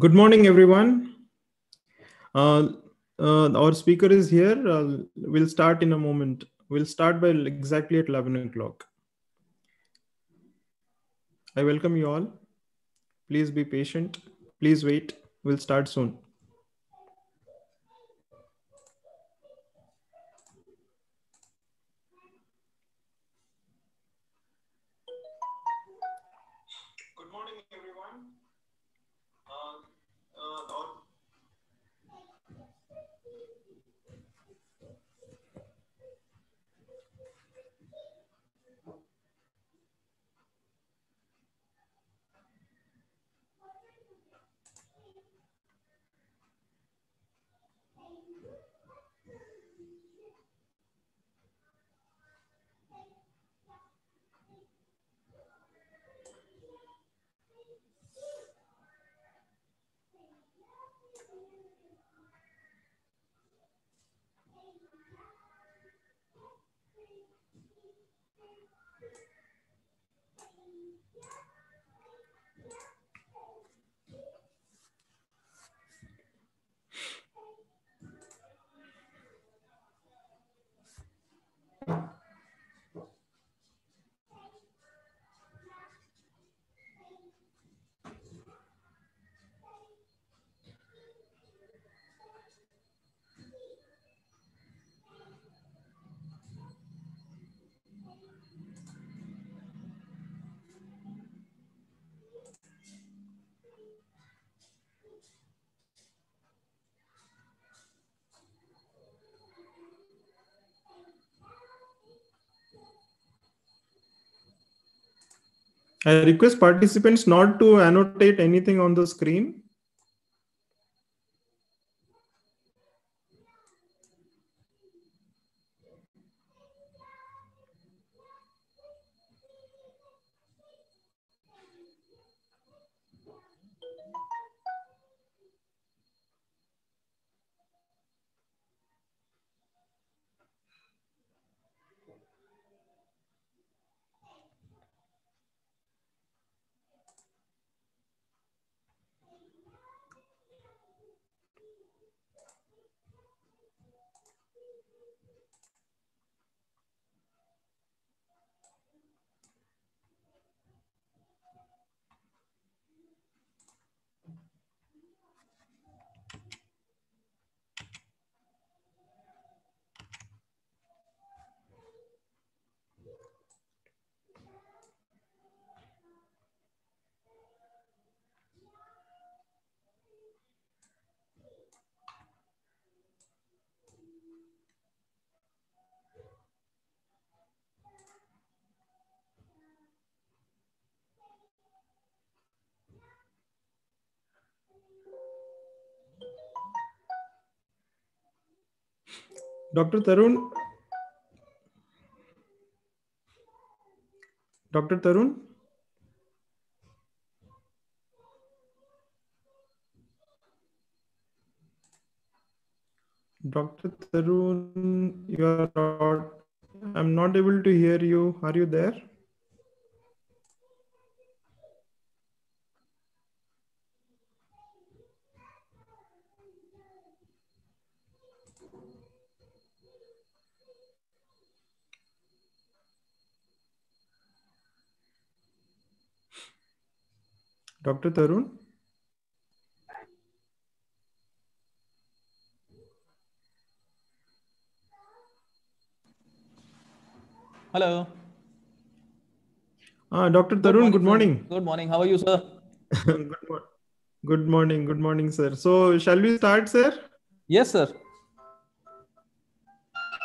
Good morning, everyone. Uh, uh, our speaker is here. Uh, we'll start in a moment. We'll start by exactly at 11 o'clock. I welcome you all. Please be patient. Please wait. We'll start soon. I request participants not to annotate anything on the screen. Dr. Tarun. Dr. Tarun. Dr. Tarun, you are not, I'm not able to hear you. Are you there? Dr. Tarun? Hello. Ah, Dr. Tarun, good morning. sir. Good morning. How are you, sir? good, mor- good morning. Good morning, sir. So, shall we start, sir? Yes, sir.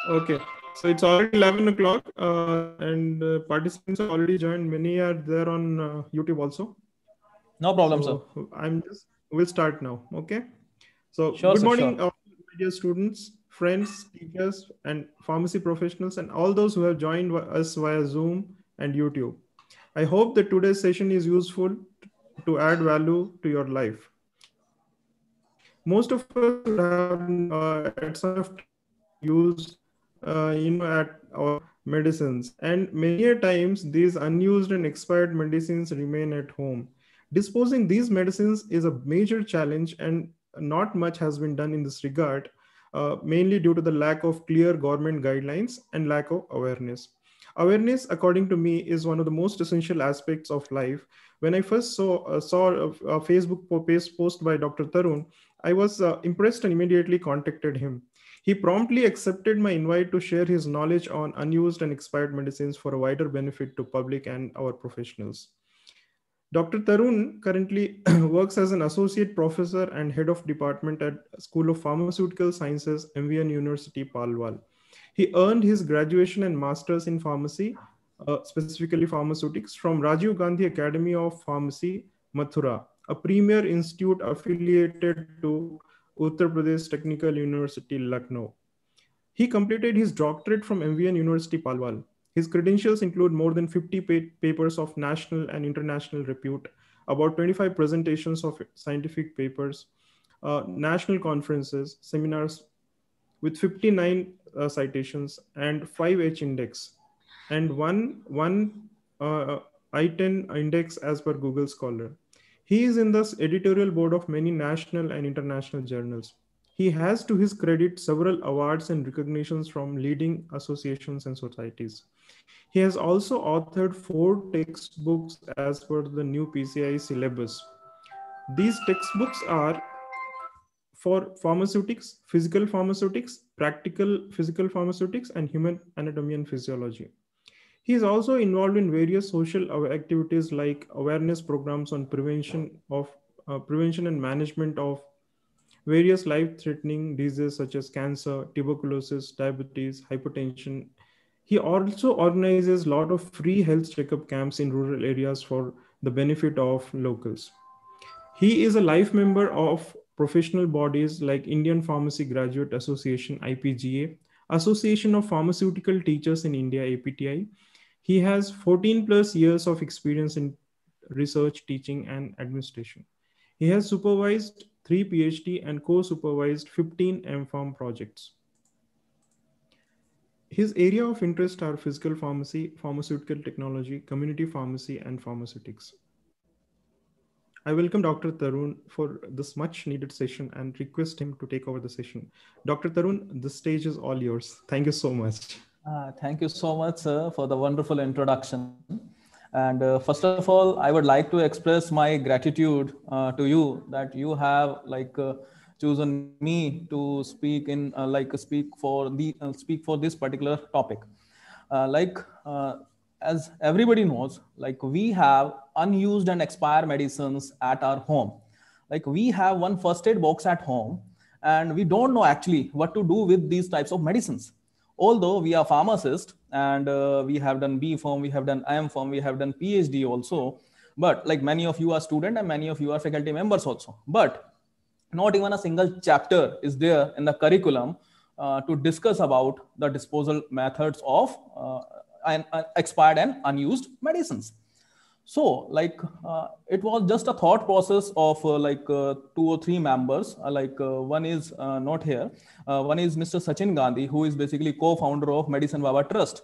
Okay. So, it's already 11 o'clock uh, and uh, participants have already joined. Many are there on uh, YouTube also. No problem, sir. I'm just, we'll start now. Okay. So, Sure, good sir, morning, sure. all dear students, friends, teachers, and pharmacy professionals, and all those who have joined us via Zoom and YouTube. I hope that today's session is useful to add value to your life. Most of us have uh, at some used, uh, you know, at our medicines, and many a times these unused and expired medicines remain at home. Disposing these medicines is a major challenge, and not much has been done in this regard, uh, mainly due to the lack of clear government guidelines and lack of awareness. Awareness, according to me, is one of the most essential aspects of life. When I first saw, uh, saw a, a Facebook post by Dr. Tarun, I was uh, impressed and immediately contacted him. He promptly accepted my invite to share his knowledge on unused and expired medicines for a wider benefit to public and our professionals. Dr. Tarun currently works as an associate professor and head of department at School of Pharmaceutical Sciences, MVN University, Palwal. He earned his graduation and master's in pharmacy, uh, specifically pharmaceutics, from Rajiv Gandhi Academy of Pharmacy, Mathura, a premier institute affiliated to Uttar Pradesh Technical University, Lucknow. He completed his doctorate from MVN University, Palwal. His credentials include more than 50 pa- papers of national and international repute, about 25 presentations of scientific papers, uh, national conferences, seminars with 59 uh, citations and 5H index, and one, one uh, I10 index as per Google Scholar. He is in the editorial board of many national and international journals. He has to his credit several awards and recognitions from leading associations and societies. He has also authored four textbooks as per the new PCI syllabus. These textbooks are for pharmaceutics, physical pharmaceutics, practical physical pharmaceutics, and human anatomy and physiology. He is also involved in various social activities like awareness programs on prevention of uh, prevention and management of various life-threatening diseases such as cancer, tuberculosis, diabetes, hypertension. He also organizes a lot of free health checkup camps in rural areas for the benefit of locals. He is a life member of professional bodies like Indian Pharmacy Graduate Association, IPGA, Association of Pharmaceutical Teachers in India, APTI. He has 14 plus years of experience in research, teaching, and administration. He has supervised three PhD and co-supervised 15 MPharm projects. His area of interest are physical pharmacy, pharmaceutical technology, community pharmacy, and pharmaceutics. I welcome Dr. Tarun for this much needed session and request him to take over the session. Dr. Tarun, the stage is all yours. Thank you so much. Uh, thank you so much, sir, for the wonderful introduction. And uh, first of all, I would like to express my gratitude uh, to you that you have like uh, chosen me to speak in uh, like speak for the uh, speak for this particular topic. like as everybody knows, like we have unused and expired medicines at our home. Like we have one first aid box at home, and we don't know actually what to do with these types of medicines. Although we are pharmacists and uh, we have done B Pharm we have done M Pharm we have done PhD also. But like many of you are student and many of you are faculty members also. But not even a single chapter is there in the curriculum uh, to discuss about the disposal methods of uh, and, uh, expired and unused medicines. So like uh, it was just a thought process of uh, like uh, two or three members. Uh, like uh, one is not here. One is mr sachin gandhi who is basically co-founder of medicine baba trust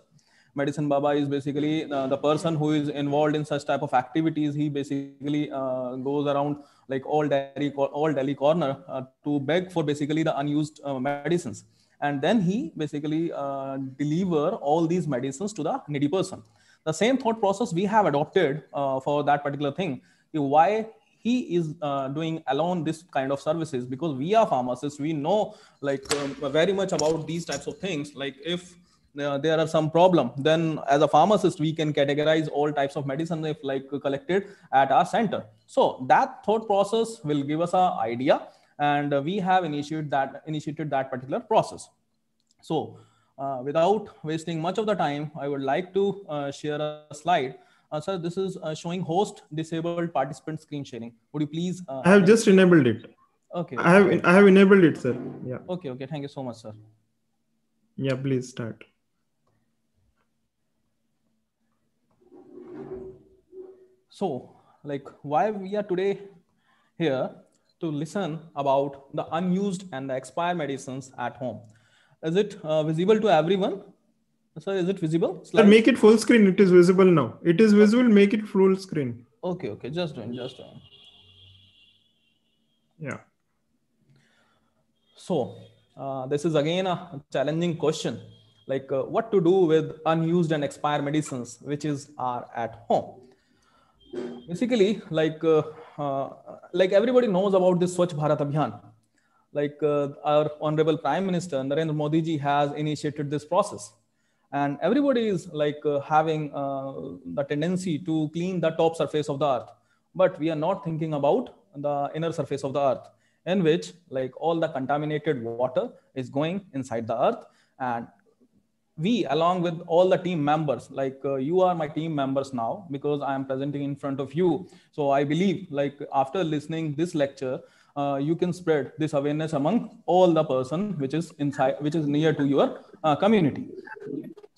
medicine baba is basically the person who is involved in such type of activities. He basically goes around like all delhi all delhi corner to beg for basically the unused medicines. And then he basically uh, deliver all these medicines to the needy person. The same thought process we have adopted uh, for that particular thing. Why he is uh, doing alone this kind of services? Because we are pharmacists. We know like um, very much about these types of things. Like if uh, there are some problem then as a pharmacist we can categorize all types of medicine if like collected at our center so that thought process will give us an idea and we have initiated that initiated that particular process. So uh, without wasting much of the time, I would like to uh, share a slide. Uh, sir, this is uh, showing host disabled participant screen sharing. Would you please? Uh, I have just enabled it. Okay. I have I have enabled it, sir. Yeah. Okay. Okay. Thank you so much, sir. Yeah. Please start. So, like, why we are today here to listen about the unused and the expired medicines at home. Is it uh, visible to everyone? Sir, is it visible? Sir, make it full screen. It is visible now. It is visible. Make it full screen. Okay, okay, just doing, just doing. Yeah. So uh, this is again a challenging question, like uh, what to do with unused and expired medicines, which is are at home. Basically, like uh, uh like everybody knows about this Swachh Bharat Abhiyan. Like uh, our honorable Prime Minister Narendra Modi ji has initiated this process, and everybody is like uh, having the tendency to clean the top surface of the earth, but we are not thinking about the inner surface of the earth in which like all the contaminated water is going inside the earth. And we along with all the team members like uh, you are my team members now because i am presenting in front of you. So i believe like after listening this lecture uh, you can spread this awareness among all the person which is inside which is near to your uh, community.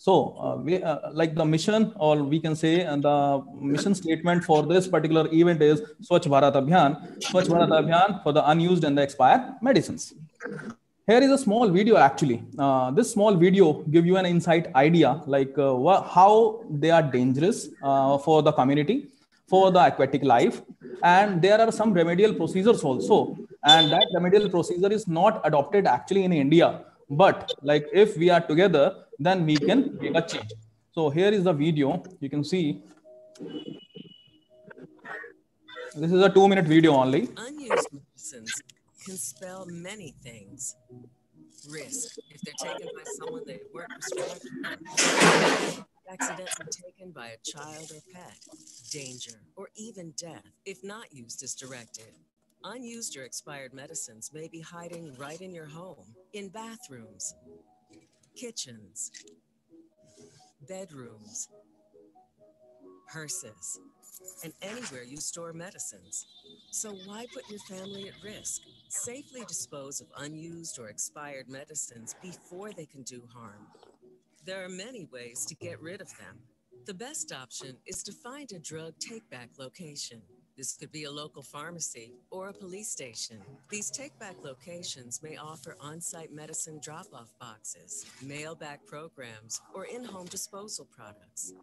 So, uh, we, uh, like the mission, or we can say, and the mission statement for this particular event is Swachh Bharat Abhiyan, Swachh Bharat Abhiyan for the unused and the expired medicines. Here is a small video actually. Uh, this small video give you an insight idea like uh, how they are dangerous uh, for the community, for the aquatic life, and there are some remedial procedures also. And that remedial procedure is not adopted actually in India. But like if we are together then we can make a change. So here is the video. You can see. This is a two minute video only can spell many things. Risk. If they're taken by someone they weren't prescribed accidentally taken by a child or pet danger or even death if not used as directed. Unused or expired medicines may be hiding right in your home, in bathrooms, kitchens, bedrooms, purses, and anywhere you store medicines. So why put your family at risk? Safely dispose of unused or expired medicines before they can do harm. There are many ways to get rid of them. The best option is to find a drug take back location. This could be a local pharmacy or a police station. These take back locations may offer on site medicine drop off boxes, mail back programs, or in home disposal products.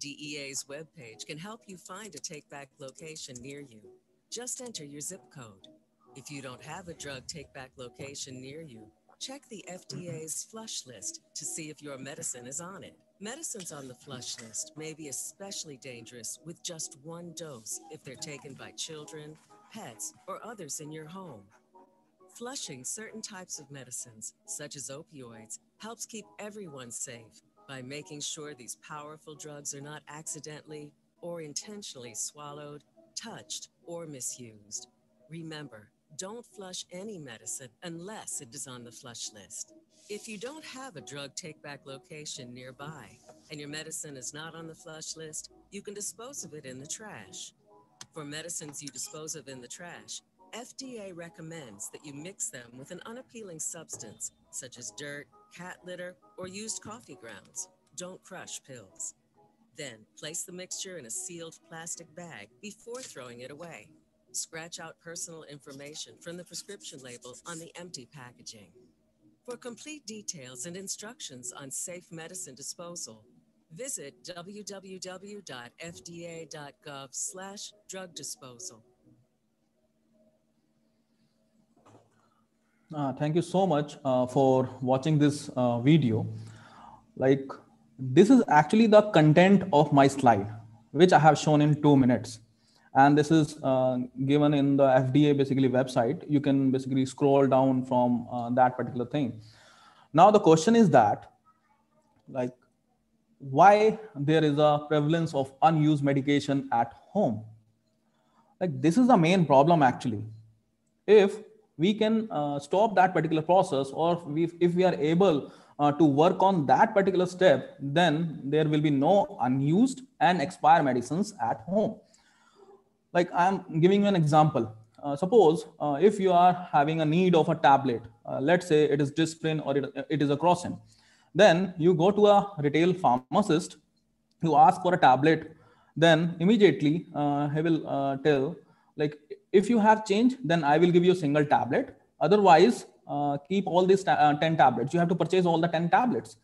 DEA's webpage can help you find a take back location near you. Just enter your zip code. If you don't have a drug take back location near you, check the FDA's flush list to see if your medicine is on it. Medicines on the flush list may be especially dangerous with just one dose if they're taken by children, pets, or others in your home. Flushing certain types of medicines, such as opioids, helps keep everyone safe by making sure these powerful drugs are not accidentally or intentionally swallowed, touched, or misused. Remember, don't flush any medicine unless it is on the flush list. If you don't have a drug take back location nearby and your medicine is not on the flush list, you can dispose of it in the trash. For medicines you dispose of in the trash, FDA recommends that you mix them with an unappealing substance such as dirt, cat litter, or used coffee grounds. Don't crush pills. Then place the mixture in a sealed plastic bag before throwing it away. Scratch out personal information from the prescription label on the empty packaging. For complete details and instructions on safe medicine disposal, visit www.fda.gov slash drug disposal. Uh, thank you so much uh, for watching this uh, video. Like this is actually the content of my slide, which I have shown in two minutes. And this is uh, given in the FDA basically website. You can basically scroll down from uh, that particular thing. Now the question is that, like, why there is a prevalence of unused medication at home? Like this is the main problem actually. If we can uh, stop that particular process or we, if we are able uh, to work on that particular step, then there will be no unused and expired medicines at home. Like i'm giving you an example. Uh, suppose uh, if you are having a need of a tablet uh, let's say it is Disprin or it, it is a crocin then you go to a retail pharmacist you ask for a tablet then immediately uh, he will tell like if you have change then i will give you a single tablet otherwise uh, keep all these ta- 10 tablets you have to purchase all the 10 tablets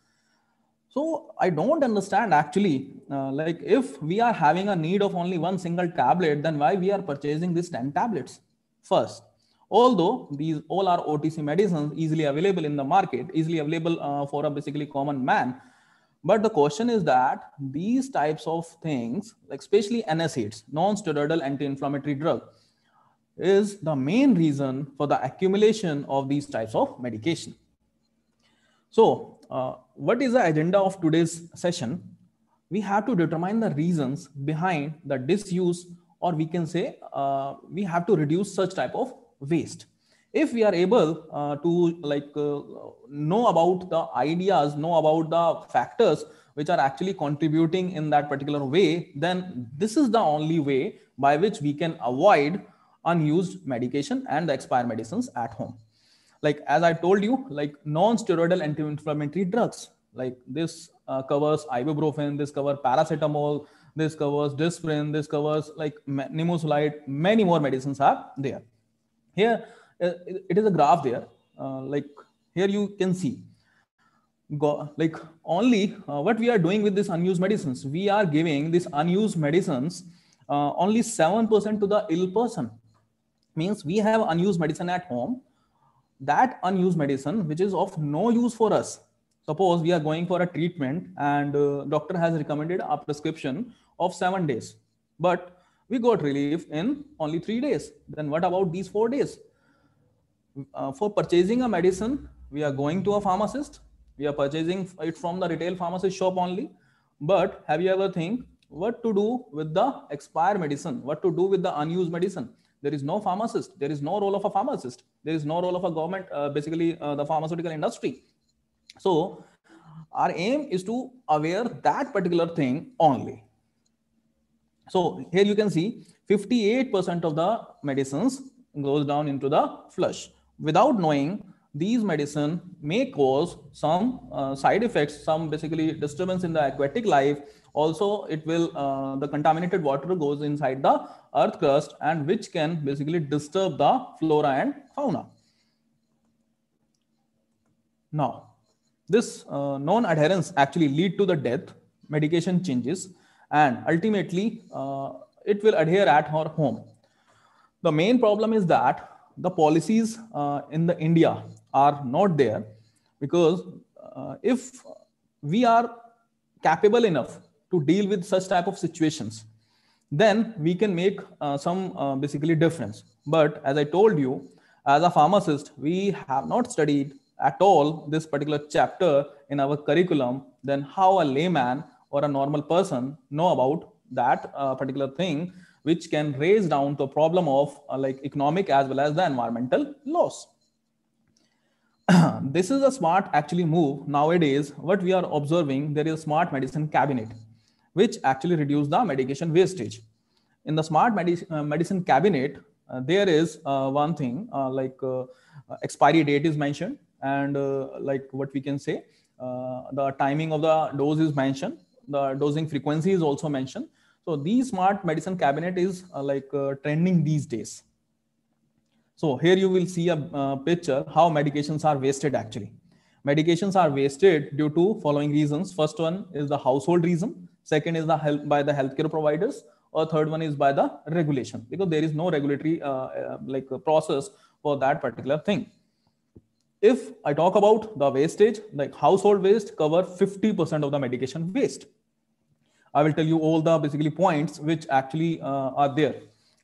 So I don't understand actually, uh, like if we are having a need of only one single tablet, then why we are purchasing these 10 tablets first? Although these all are OTC medicines easily available in the market, easily available uh, for a basically common man. But the question is that these types of things, like especially NSAIDs, non-steroidal anti-inflammatory drug, is the main reason for the accumulation of these types of medication. So uh, what is the agenda of today's session? We have to determine the reasons behind the disuse or we can say uh, we have to reduce such type of waste. If we are able uh, to like uh, know about the ideas, know about the factors which are actually contributing in that particular way, then this is the only way by which we can avoid unused medication and the expired medicines at home. Like as i told you like non-steroidal anti-inflammatory drugs like this uh, covers ibuprofen this covers paracetamol this covers disprin this covers like nimesulide many more medicines are there. Here uh, it is a graph there uh, like here you can see. Go, like only uh, what we are doing with these unused medicines we are giving these unused medicines uh, only 7% to the ill person means we have unused medicine at home. That unused medicine which is of no use for us. Suppose we are going for a treatment and uh, doctor has recommended a prescription of 7 days but we got relief in only 3 days. Then what about these 4 days? Uh, for purchasing a medicine we are going to a pharmacist. We are purchasing it from the retail pharmacist shop only. But have you ever think what to do with the expired medicine? What to do with the unused medicine there is no pharmacist. There is no role of a pharmacist. There is no role of a government uh, basically uh, the pharmaceutical industry. So our aim is to aware that particular thing only. So here you can see 58% of the medicines goes down into the flush. Without knowing these medicine may cause some uh, side effects some basically disturbance in the aquatic life also it will uh, the contaminated water goes inside the earth crust and which can basically disturb the flora and fauna. Now this uh, non-adherence actually lead to the death medication changes and ultimately uh, it will adhere at her home. The main problem is that the policies uh, in the india are not there because uh, if we are capable enough to deal with such type of situations then we can make uh, some uh, basically difference. But as i told you as a pharmacist we have not studied at all this particular chapter in our curriculum then how a layman or a normal person know about that uh, particular thing which can raise down the problem of uh, like economic as well as the environmental loss. This is a smart actually move. Nowadays what we are observing there is a smart medicine cabinet which actually reduce the medication wastage. In the smart medicine, uh, medicine cabinet, uh, there is uh, one thing uh, like uh, expiry date is mentioned and uh, like what we can say, the timing of the dose is mentioned, the dosing frequency is also mentioned. So these smart medicine cabinet is like trending these days. So here you will see a picture how medications are wasted actually. Medications are wasted due to following reasons. First one is the household reason second is the help by the healthcare providers. Or third one is by the regulation. Because there is no regulatory uh, uh, like uh, process for that particular thing. If i talk about the wastage like household waste cover 50% of the medication waste. I will tell you all the basically points which actually uh, are there.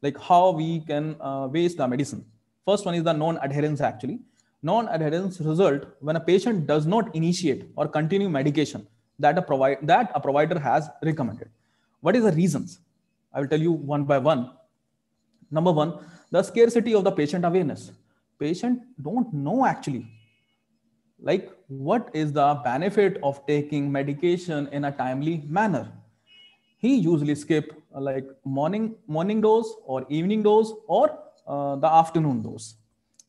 Like how we can uh, waste the medicine. First one is the non adherence actually. Non adherence result when a patient does not initiate or continue medication that a provide that a provider has recommended. What is the reasons? I will tell you one by one. Number one the scarcity of the patient awareness. Patient don't know actually like what is the benefit of taking medication in a timely manner. He usually skip like morning morning dose or evening dose or uh, the afternoon dose.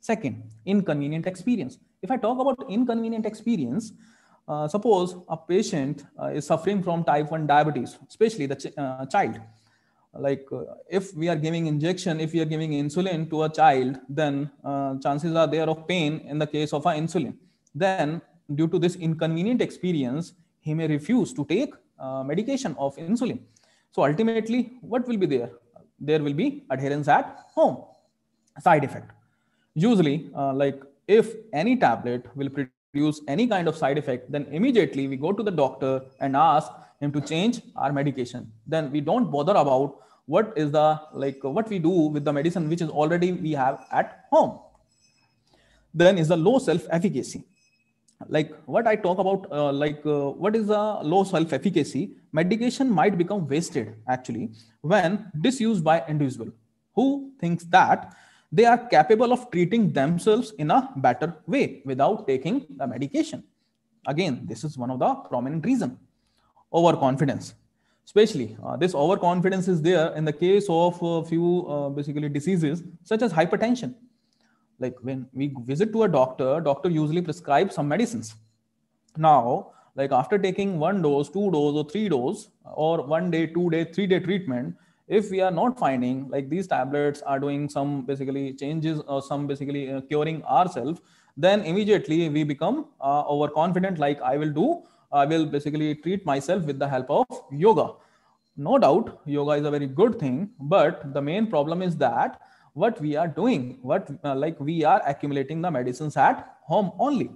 Second inconvenient experience. If i talk about inconvenient experience uh, suppose a patient uh, is suffering from type 1 diabetes, especially the ch uh, child. Like uh, if we are giving injection, if we are giving insulin to a child, then uh, chances are there of pain in the case of a insulin. Then due to this inconvenient experience, he may refuse to take medication of insulin. So ultimately, what will be there? There will be adherence at home. Side effect. Usually, like if any tablet will produce any kind of side effect, then immediately we go to the doctor and ask him to change our medication. Then we don't bother about what is the like what we do with the medicine which is already we have at home. Then is the low self efficacy like what i talk about uh, like uh, what is a low self efficacy medication might become wasted actually when disused by individual who thinks that they are capable of treating themselves in a better way without taking the medication. Again this is one of the prominent reason. Overconfidence. Especially uh, this overconfidence is there in the case of a few uh, basically diseases such as hypertension. Like when we visit to a doctor doctor usually prescribes some medicines. Now like after taking one dose two dose or three dose or one day two day three day treatment if we are not finding like these tablets are doing some basically changes or some basically uh, curing ourselves then immediately we become uh, overconfident like i will do i will basically treat myself with the help of yoga. No doubt yoga is a very good thing but the main problem is that what we are doing what uh, like we are accumulating the medicines at home only.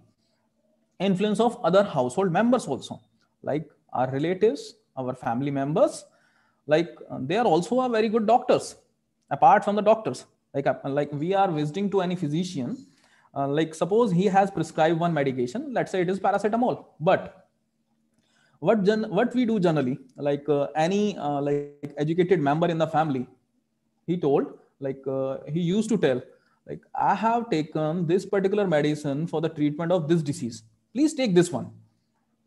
Influence of other household members also like our relatives our family members like uh, they are also a very good doctors apart from the doctors. Like uh, like we are visiting to any physician uh, like suppose he has prescribed one medication let's say it is paracetamol. But what gen- what we do generally like uh, any uh, like educated member in the family he told like uh, he used to tell like i have taken this particular medicine for the treatment of this disease. Please take this one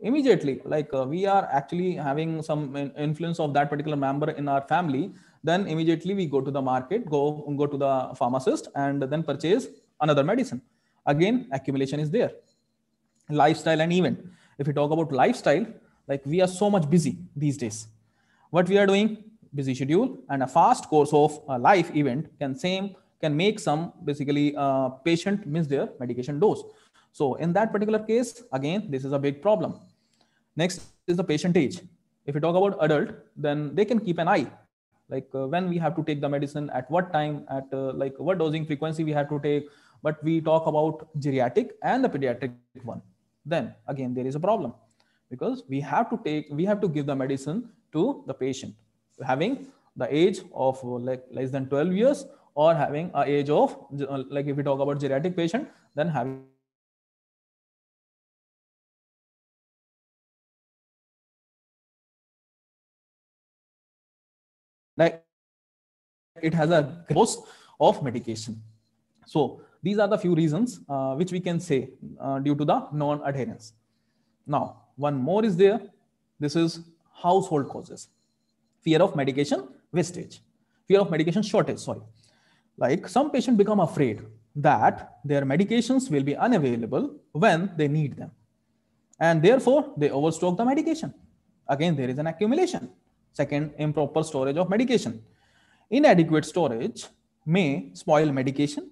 immediately. Like uh, we are actually having some influence of that particular member in our family. Then immediately we go to the market go go to the pharmacist and then purchase another medicine. Again accumulation is there. Lifestyle and event if we talk about lifestyle like we are so much busy these days. What we are doing? Busy schedule and a fast course of a life event can same can make some basically uh, patient miss their medication dose. So in that particular case again this is a big problem next is the patient age. If we talk about adult then they can keep an eye. Like uh, when we have to take the medicine at what time at uh, like what dosing frequency we have to take. But we talk about geriatric and the pediatric one. Then again there is a problem. Because we have to take we have to give the medicine to the patient. Having the age of like less than 12 years or having a age of like if we talk about geriatric patient then having it has a cost of medication so these are the few reasons uh, which we can say uh, due to the non-adherence now one more is there this is household causes fear of medication wastage, fear of medication shortage, sorry. Like some patients become afraid that their medications will be unavailable when they need them. And therefore, they overstock the medication. Again, there is an accumulation. Second, improper storage of medication. Inadequate storage may spoil medication,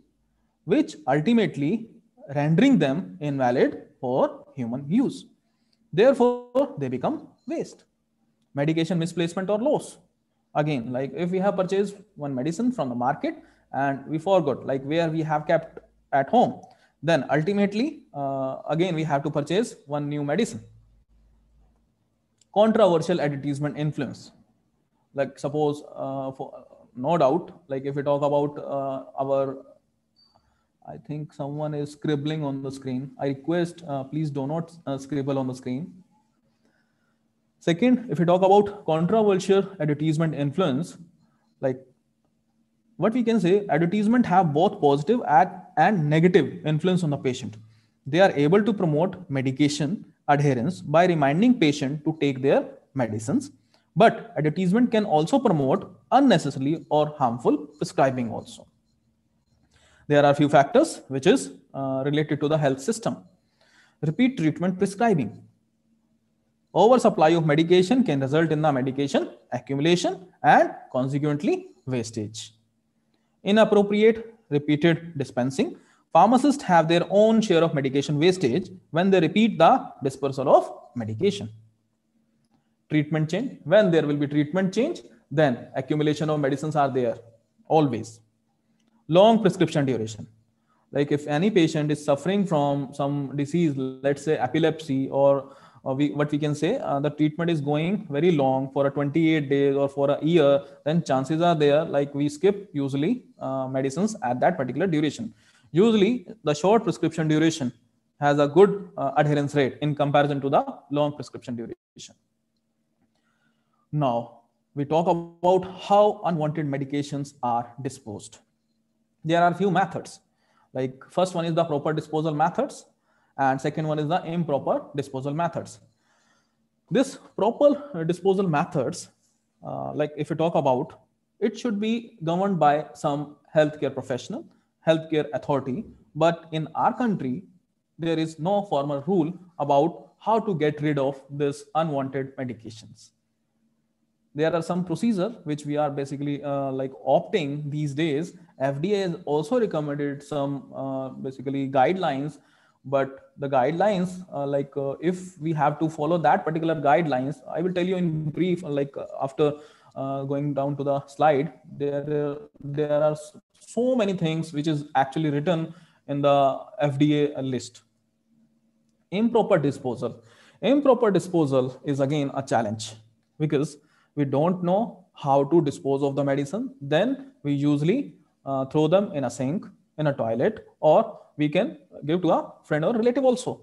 which ultimately rendering them invalid for human use. Therefore, they become waste. Medication misplacement or loss. Again like if we have purchased one medicine from the market and we forgot like where we have kept at home then ultimately uh, again we have to purchase one new medicine. Controversial advertisement influence. Like suppose uh, for no doubt like if we talk about uh, our i think someone is scribbling on the screen i request uh, please do not uh, scribble on the screen Second, if we talk about controversial advertisement influence, like what we can say, advertisement have both positive and negative influence on the patient. They are able to promote medication adherence by reminding patient to take their medicines. But advertisement can also promote unnecessarily or harmful prescribing also. There are a few factors which is uh, related to the health system. Repeat treatment prescribing Oversupply of medication can result in the medication accumulation and consequently wastage. Inappropriate repeated dispensing. Pharmacists have their own share of medication wastage when they repeat the dispersal of medication. Treatment change. When there will be treatment change then accumulation of medicines are there always. Long prescription duration. Like if any patient is suffering from some disease let's say epilepsy or, or we, what we can say uh, the treatment is going very long for a 28 days or for a year then chances are there like we skip usually uh, medicines at that particular duration. Usually the short prescription duration has a good uh, adherence rate in comparison to the long prescription duration now we talk about how unwanted medications are disposed there are a few methods like first one is the proper disposal methods and second one is the improper disposal methods. This proper disposal methods, uh, like if you talk about, it should be governed by some healthcare professional, healthcare authority. But in our country, there is no formal rule about how to get rid of this unwanted medications there are some procedure which we are basically uh, like opting these days. Fda has also recommended some uh, basically guidelines but the guidelines uh, like uh, if we have to follow that particular guidelines i will tell you in brief like uh, after uh, going down to the slide there there are so many things which is actually written in the fda list. Improper disposal. Improper disposal is again a challenge because we don't know how to dispose of the medicine, then we usually uh, throw them in a sink, in a toilet, or we can give to a friend or relative also.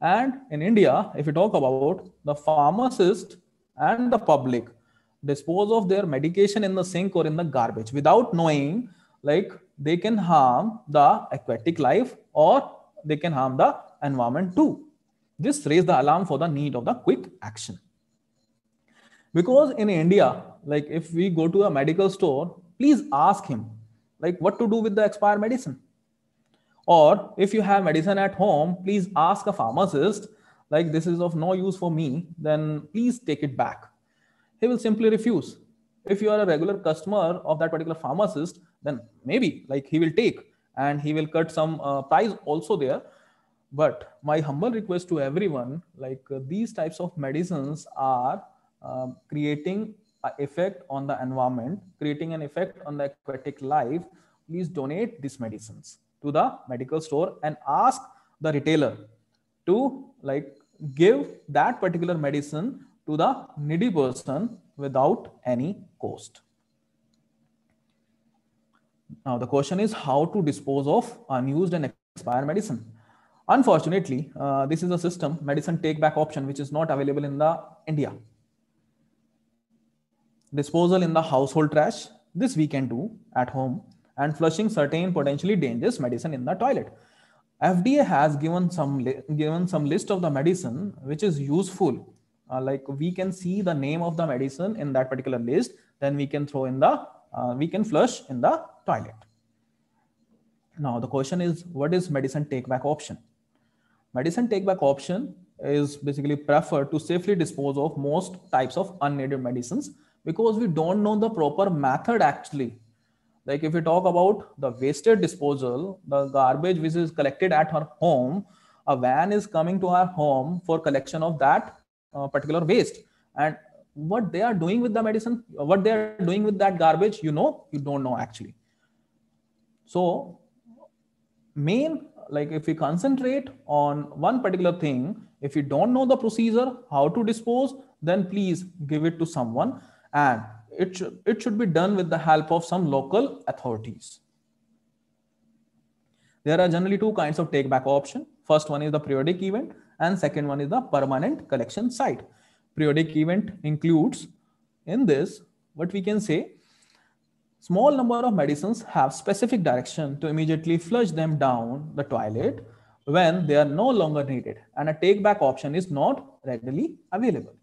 And in India, if we talk about the pharmacist and the public dispose of their medication in the sink or in the garbage without knowing like they can harm the aquatic life or they can harm the environment too. This raised the alarm for the need of the quick action because in india like if we go to a medical store please ask him like what to do with the expired medicine. Or if you have medicine at home please ask a pharmacist like this is of no use for me then please take it back. He will simply refuse. If you are a regular customer of that particular pharmacist then maybe like he will take and he will cut some uh, price also there. But my humble request to everyone like uh, these types of medicines are um, creating an effect on the environment, creating an effect on the aquatic life, please donate these medicines to the medical store and ask the retailer to like give that particular medicine to the needy person without any cost. Now the question is how to dispose of unused and expired medicine. Unfortunately, uh, this is a system medicine take back option which is not available in the India disposal in the household trash. This we can do at home and flushing certain potentially dangerous medicine in the toilet. FDA has given some given some list of the medicine which is useful. Uh, like we can see the name of the medicine in that particular list, then we can throw in the uh, we can flush in the toilet. Now the question is, what is medicine take back option? Medicine take back option is basically preferred to safely dispose of most types of unneeded medicines because we don't know the proper method actually. Like if we talk about the wasted disposal the garbage which is collected at her home a van is coming to our home for collection of that uh, particular waste. And what they are doing with the medicine what they are doing with that garbage you know you don't know actually. So main like if we concentrate on one particular thing if you don't know the procedure how to dispose then please give it to someone and it should, it should be done with the help of some local authorities. There are generally two kinds of take back option. First one is the periodic event and second one is the permanent collection site. Periodic event includes in this what we can say small number of medicines have specific direction to immediately flush them down the toilet when they are no longer needed and a take back option is not readily available.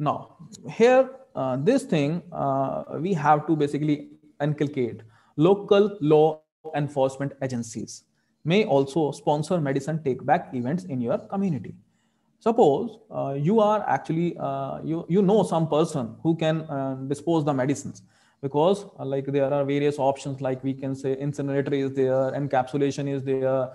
Now, here, uh, this thing, uh, we have to basically inculcate local law enforcement agencies may also sponsor medicine take back events in your community. Suppose uh, you are actually, uh, you, you know some person who can uh, dispose the medicines because uh, like there are various options like we can say incinerator is there, encapsulation is there,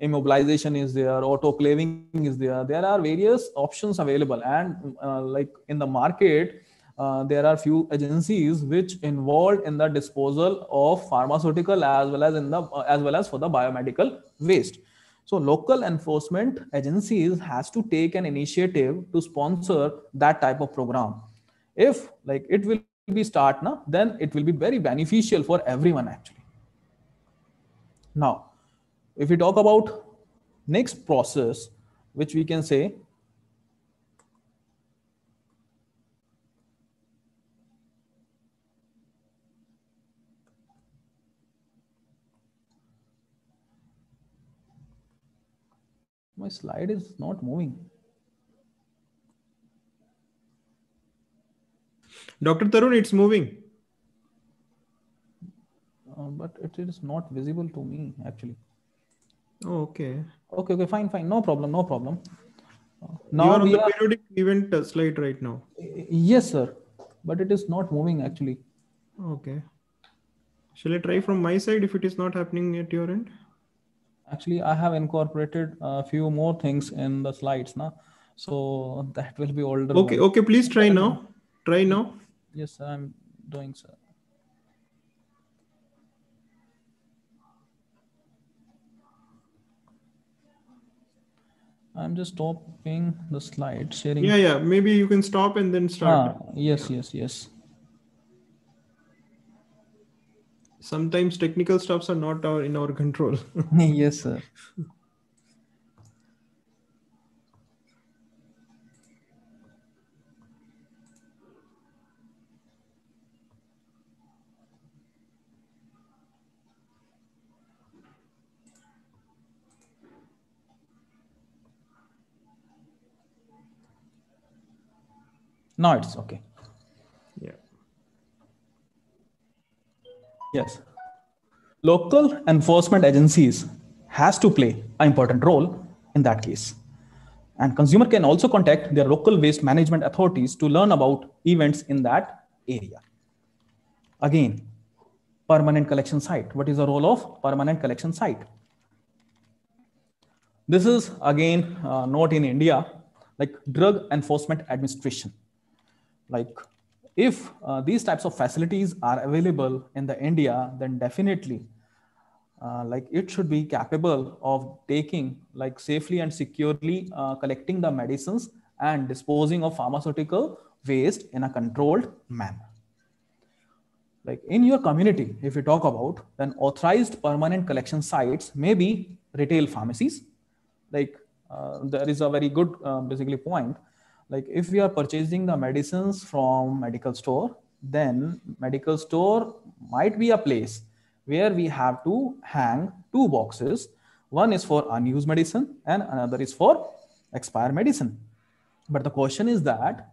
immobilization is there autoclaving is there. There are various options available. And uh, like in the market uh, there are few agencies which involved in the disposal of pharmaceutical as well as in the uh, as well as for the biomedical waste. So local enforcement agencies has to take an initiative to sponsor that type of program. If like it will be start now then it will be very beneficial for everyone actually. Now if we talk about next process which we can say my slide is not moving Dr. Tarun, it's moving. uh, but it is not visible to me actually Oh, okay. okay okay fine fine no problem no problem Uh, you are on the are periodic event uh, slide right now. yes sir but it is not moving actually Okay. Shall I try from my side if it is not happening at your end? actually i have incorporated a few more things in the slides now so that will be older Okay, one. okay. Please try now. Try now. yes sir, i'm doing sir i'm just stopping the slide sharing Yeah, yeah. Maybe you can stop and then start. Ah, yes yes yes Sometimes technical stuffs are not our, in our control. yes sir now it's okay yeah. Yes. Local enforcement agencies has to play an important role in that case. And consumer can also contact their local waste management authorities to learn about events in that area. Again, permanent collection site. What is the role of permanent collection site? This is again uh, not in India, like Drug Enforcement Administration. Like if uh, these types of facilities are available in the india then definitely uh, like it should be capable of taking like safely and securely uh, collecting the medicines and disposing of pharmaceutical waste in a controlled manner. Like in your community if you talk about then authorized permanent collection sites may be retail pharmacies. Like uh, there is a very good uh, basically point like if we are purchasing the medicines from medical store then medical store might be a place where we have to hang two boxes. One is for unused medicine and another is for expired medicine. But the question is that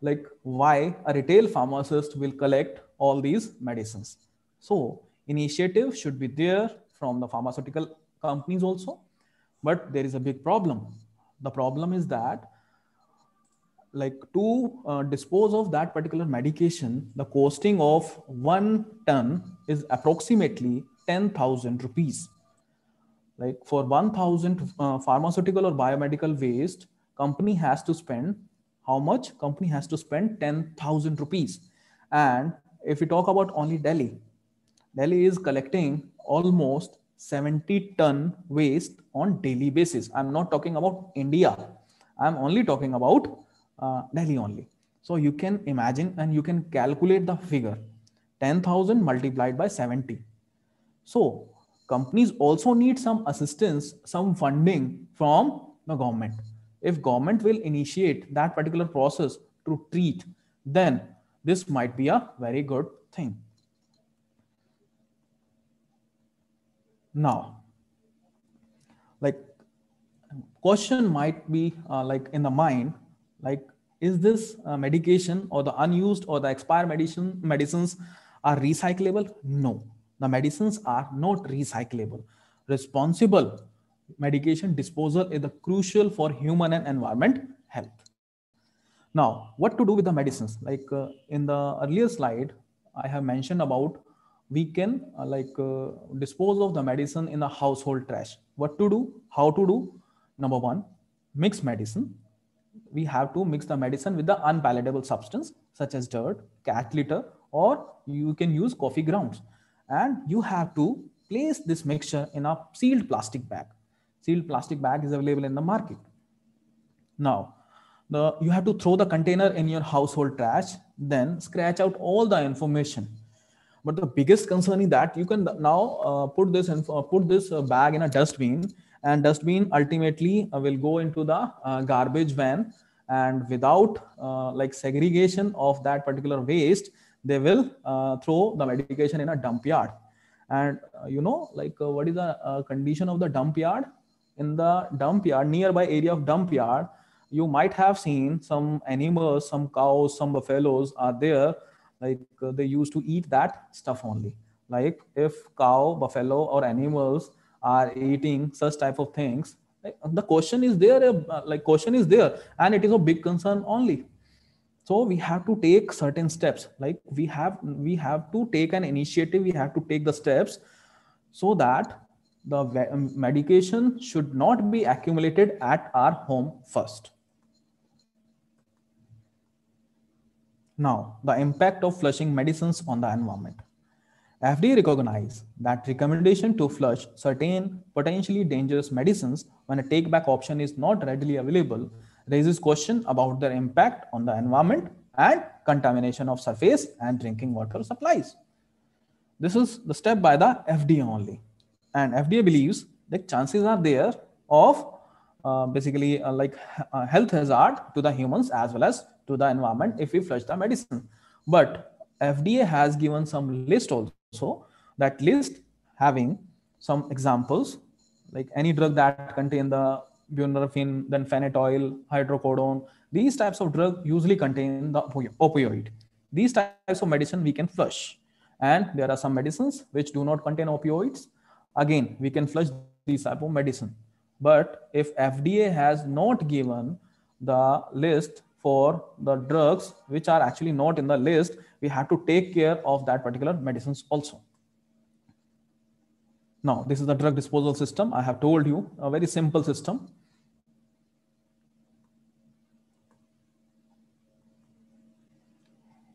like why a retail pharmacist will collect all these medicines? So initiative should be there from the pharmaceutical companies also. But there is a big problem. The problem is that like to uh, dispose of that particular medication the costing of one ton is approximately 10000 rupees. Like for 1000 uh, pharmaceutical or biomedical waste company has to spend how much? Company has to spend 10000 rupees. And if we talk about only delhi delhi is collecting almost 70 ton waste on daily basis. I'm not talking about india. I'm only talking about uh, Delhi only. So you can imagine and you can calculate the figure 10,000 multiplied by 70. So companies also need some assistance, some funding from the government. If government will initiate that particular process to treat, then this might be a very good thing. Now, like question might be uh, like in the mind like is this uh, medication or the unused or the expired medicine medicines are recyclable? No. The medicines are not recyclable. Responsible medication disposal is the crucial for human and environment health. Now what to do with the medicines? Like uh, in the earlier slide i have mentioned about we can uh, like uh, dispose of the medicine in the household trash. What to do? How to do? Number one mix medicine we have to mix the medicine with the unpalatable substance such as dirt cat litter or you can use coffee grounds. And you have to place this mixture in a sealed plastic bag. Sealed plastic bag is available in the market. Now the you have to throw the container in your household trash then scratch out all the information. But the biggest concern is that you can now uh, put this and uh, put this uh, bag in a dustbin and dustbin ultimately uh, will go into the uh, garbage van. And without uh, like segregation of that particular waste they will throw the medication in a dump yard. And you know like what is the condition of the dump yard? In the dump yard nearby area of dump yard you might have seen some animals some cows some buffaloes are there. Like uh, they used to eat that stuff only. Like if cow buffalo or animals are eating such type of things like, the question is there uh, like question is there and it is a big concern only so we have to take certain steps like we have we have to take an initiative we have to take the steps so that the um, medication should not be accumulated at our home first Now, the impact of flushing medicines on the environment. FDA recognized that recommendation to flush certain potentially dangerous medicines when a take-back option is not readily available raises question about their impact on the environment and contamination of surface and drinking water supplies. This is the step by the FDA only. And FDA believes that chances are there of uh, basically uh, like uh, health hazard to the humans as well as to the environment if we flush the medicine. But FDA has given some list also, that list having some examples, like any drug that contain the buprenorphine, then fentanyl, hydrocodone. These types of drug usually contain the opioid. These types of medicine we can flush. And there are some medicines which do not contain opioids. Again, we can flush these type of medicine. But if FDA has not given the list for the drugs which are actually not in the list, we have to take care of that particular medicines also. Now, this is the drug disposal system. I have told you a very simple system.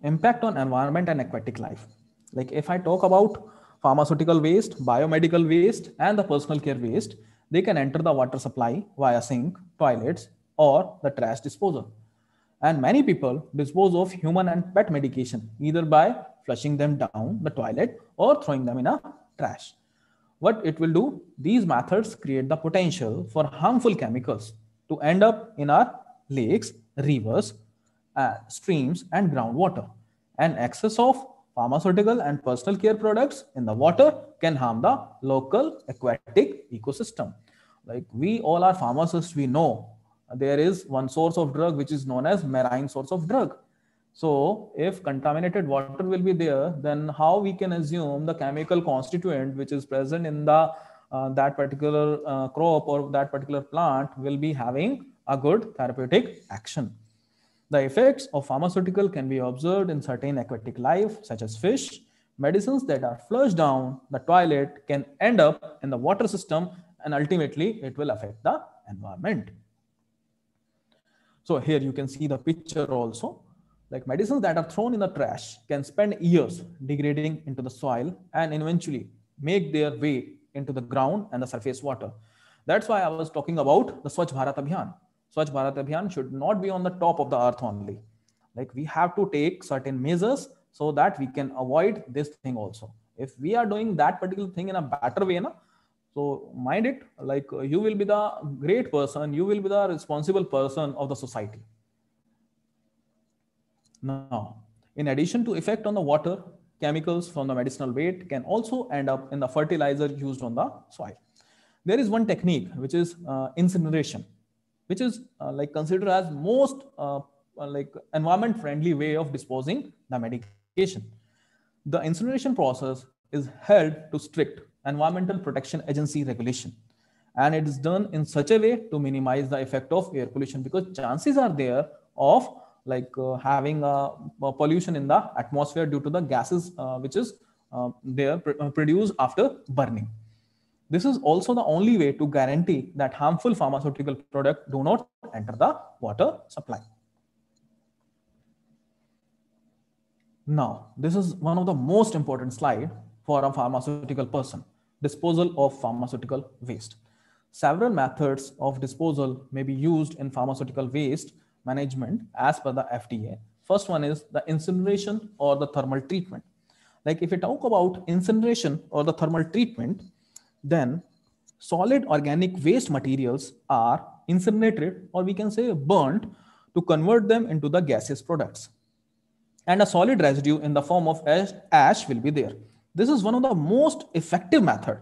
Impact on environment and aquatic life. Like if I talk about pharmaceutical waste, biomedical waste, and the personal care waste, they can enter the water supply via sink, toilets, or the trash disposal. And many people dispose of human and pet medication either by flushing them down the toilet or throwing them in a trash. What it will do, these methods create the potential for harmful chemicals to end up in our lakes, rivers, uh, streams, and groundwater. And excess of pharmaceutical and personal care products in the water can harm the local aquatic ecosystem. Like we all are pharmacists, we know there is one source of drug which is known as marine source of drug. So if contaminated water will be there, then how we can assume the chemical constituent which is present in the uh, that particular uh, crop or that particular plant will be having a good therapeutic action. The effects of pharmaceutical can be observed in certain aquatic life such as fish. Medicines that are flushed down the toilet can end up in the water system and ultimately it will affect the environment. So here you can see the picture also. Like medicines that are thrown in the trash can spend years degrading into the soil and eventually make their way into the ground and the surface water. That's why I was talking about the Swachh Bharat Abhiyan. Swachh Bharat Abhiyan should not be on the top of the earth only. Like we have to take certain measures so that we can avoid this thing also. If we are doing that particular thing in a better way, na, so mind it, like uh, you will be the great person, you will be the responsible person of the society. Now, in addition to effect on the water, chemicals from the medicinal waste can also end up in the fertilizer used on the soil. There is one technique which is uh, incineration, which is uh, like considered as most uh, uh like environment friendly way of disposing the medication. The incineration process is held to strict Environmental Protection Agency regulation. And it is done in such a way to minimize the effect of air pollution because chances are there of like uh, having a, a, pollution in the atmosphere due to the gases uh, which is uh, are pr- uh, produced after burning. This is also the only way to guarantee that harmful pharmaceutical product do not enter the water supply. Now, this is one of the most important slide for a pharmaceutical person, disposal of pharmaceutical waste. Several methods of disposal may be used in pharmaceutical waste management as per the FDA. First one is the incineration or the thermal treatment. Like if we talk about incineration or the thermal treatment, then solid organic waste materials are incinerated or we can say burnt to convert them into the gaseous products and a solid residue in the form of ash, ash will be there. This is one of the most effective method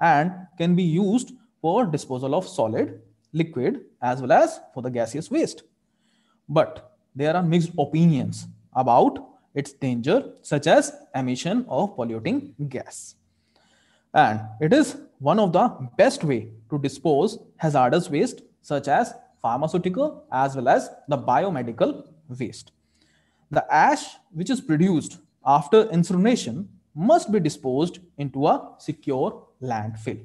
and can be used for disposal of solid, liquid, as well as for the gaseous waste. But there are mixed opinions about its danger, such as emission of polluting gas. And it is one of the best way to dispose hazardous waste, such as pharmaceutical as well as the biomedical waste. The ash which is produced after incineration must be disposed into a secure landfill.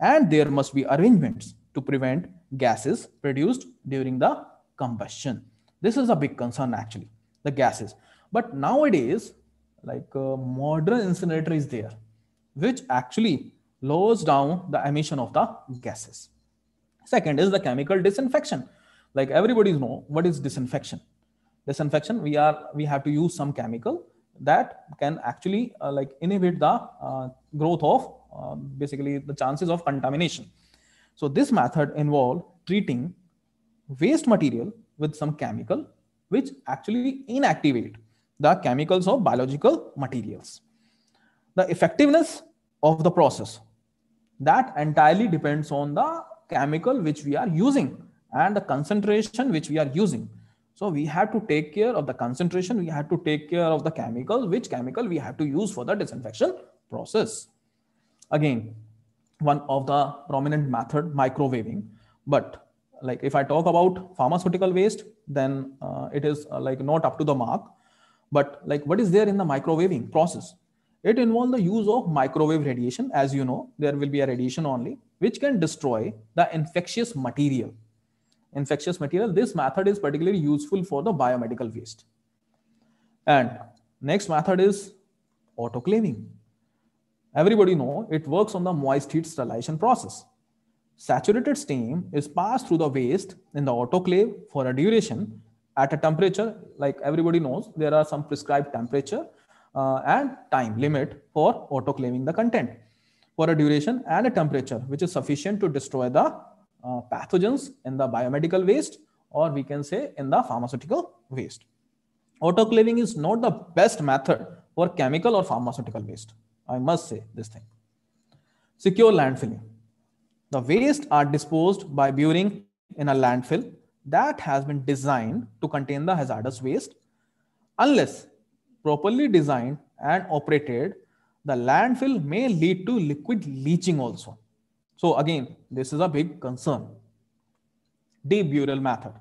And there must be arrangements to prevent gases produced during the combustion. This is a big concern actually, the gases. But nowadays, like a modern incinerator is there, which actually lowers down the emission of the gases. Second is the chemical disinfection. Like everybody know what is disinfection disinfection we are we have to use some chemical that can actually uh, like inhibit the uh, growth of uh, basically the chances of contamination. So this method involve treating waste material with some chemical which actually inactivate the chemicals of biological materials. The effectiveness of the process that entirely depends on the chemical which we are using and the concentration which we are using so we have to take care of the concentration. We have to take care of the chemical, which chemical we have to use for the disinfection process. Again, one of the prominent method, microwaving. But like if I talk about pharmaceutical waste, then uh, it is uh, like not up to the mark. But like what is there in the microwaving process? It involves the use of microwave radiation. As you know, there will be a radiation only, which can destroy the infectious material infectious material. This method is particularly useful for the biomedical waste. And next method is autoclaving. Everybody know it works on the moist heat sterilization process. Saturated steam is passed through the waste in the autoclave for a duration at a temperature, like everybody knows, there are some prescribed temperature uh, and time limit for autoclaving the content for a duration and a temperature which is sufficient to destroy the uh, pathogens in the biomedical waste or we can say in the pharmaceutical waste. Autoclaving is not the best method for chemical or pharmaceutical waste. I must say this thing. Secure landfilling. The waste are disposed by burying in a landfill that has been designed to contain the hazardous waste. Unless properly designed and operated, the landfill may lead to liquid leaching also. So again, this is a big concern. Deep burial method.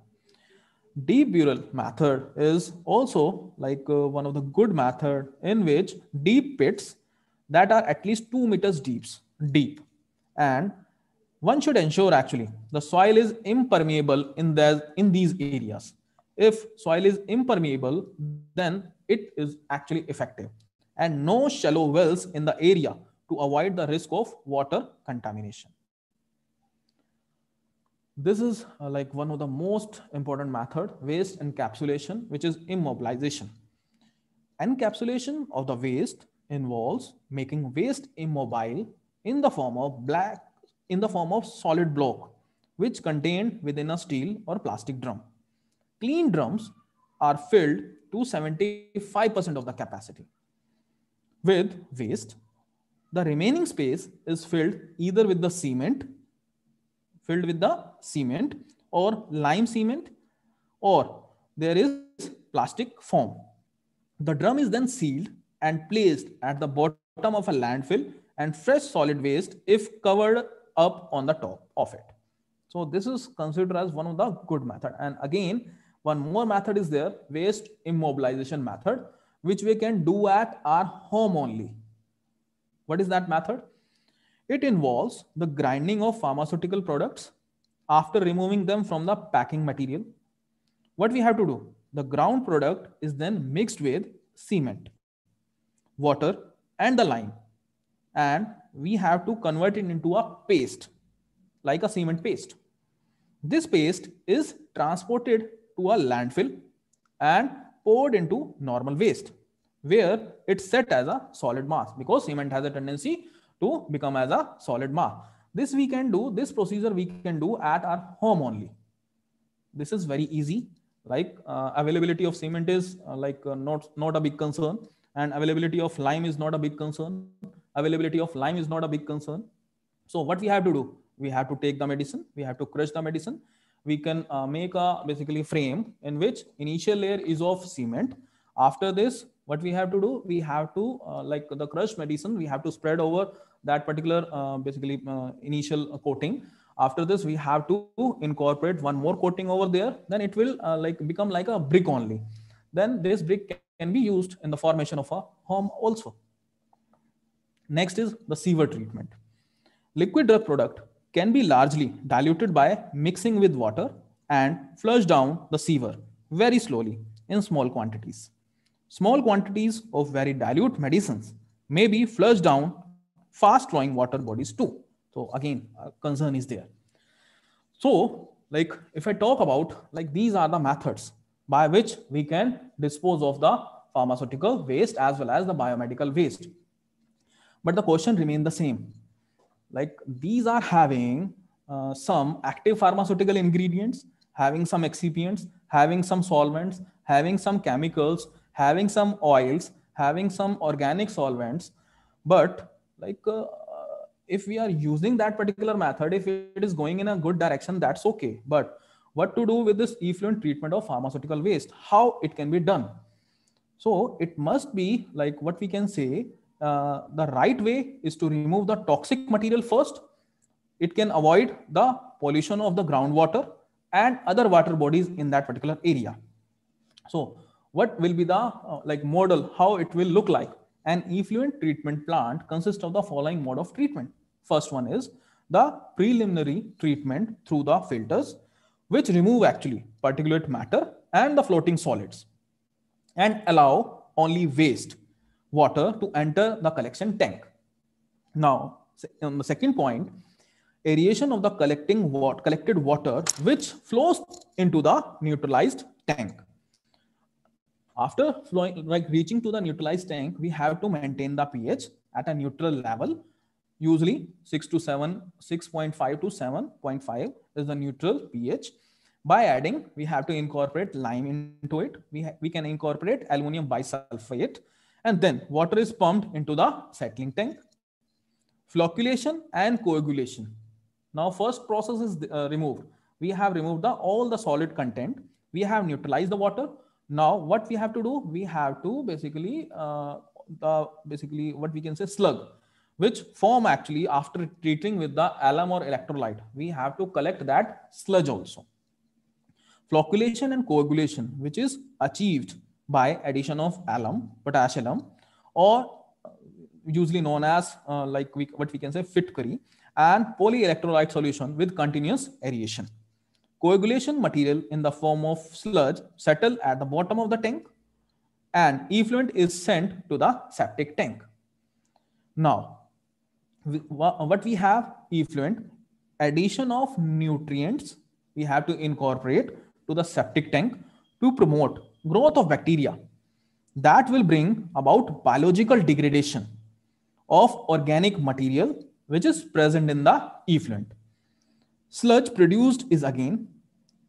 Deep burial method is also like uh, one of the good method in which deep pits that are at least two meters deep, deep, and one should ensure actually the soil is impermeable in the in these areas. If soil is impermeable, then it is actually effective, and no shallow wells in the area to avoid the risk of water contamination. This is uh, like one of the most important method, waste encapsulation, which is immobilization. Encapsulation of the waste involves making waste immobile in the form of black, in the form of solid block, which contained within a steel or plastic drum. Clean drums are filled to 75% of the capacity. With waste, the remaining space is filled either with the cement, filled with the cement or lime cement, or there is plastic foam. The drum is then sealed and placed at the bottom of a landfill and fresh solid waste if covered up on the top of it. So this is considered as one of the good method. And again, one more method is there, waste immobilization method, which we can do at our home only What is that method? It involves the grinding of pharmaceutical products after removing them from the packing material. What we have to do? The ground product is then mixed with cement, water, and the lime. And we have to convert it into a paste, like a cement paste. This paste is transported to a landfill and poured into normal waste, where it's set as a solid mass because cement has a tendency to become as a solid mass. This we can do, this procedure we can do at our home only. This is very easy. Like uh, availability of cement is uh, like uh, not, not a big concern and availability of lime is not a big concern. Availability of lime is not a big concern. So what we have to do? We have to take the medicine. We have to crush the medicine. We can uh, make a basically frame in which initial layer is of cement. After this, what we have to do? We have to uh, like the crushed medicine. We have to spread over that particular uh, basically uh, initial coating after this we have to incorporate one more coating over there then it will uh, like become like a brick only then this brick can be used in the formation of a home also next is the sewer treatment liquid drug product can be largely diluted by mixing with water and flushed down the sewer very slowly in small quantities small quantities of very dilute medicines may be flushed down fast flowing water bodies too. So again, concern is there. So like if I talk about like these are the methods by which we can dispose of the pharmaceutical waste as well as the biomedical waste. But the question remains the same. Like these are having uh, some active pharmaceutical ingredients, having some excipients, having some solvents, having some chemicals, having some oils, having some organic solvents. But like uh, if we are using that particular method if it is going in a good direction that's okay. But what to do with this effluent treatment of pharmaceutical waste? How it can be done? So it must be like what we can say uh, the right way is to remove the toxic material first. It can avoid the pollution of the groundwater and other water bodies in that particular area. So what will be the uh, like model how it will look like an effluent treatment plant consists of the following mode of treatment. First one is the preliminary treatment through the filters, which remove actually particulate matter and the floating solids and allow only waste water to enter the collection tank. Now, on the second point, aeration of the collecting what collected water which flows into the neutralized tank after flowing like reaching to the neutralized tank we have to maintain the ph at a neutral level. Usually 6 to 7 6.5 to 7.5 is the neutral ph. By adding we have to incorporate lime into it. We, we can incorporate aluminum bisulfite and then water is pumped into the settling tank. Flocculation and coagulation. Now first process is uh, removed. We have removed the all the solid content. We have neutralized the water now what we have to do we have to basically uh, basically what we can say sludge which form actually after treating with the alum or electrolyte we have to collect that sludge also. Flocculation and coagulation which is achieved by addition of alum potassium alum, or uh, usually known as uh, like we, what we can say Fitkari and polyelectrolyte solution with continuous aeration coagulation material in the form of sludge settle at the bottom of the tank and effluent is sent to the septic tank. Now, what we have effluent, addition of nutrients we have to incorporate to the septic tank to promote growth of bacteria that will bring about biological degradation of organic material which is present in the effluent sludge produced is again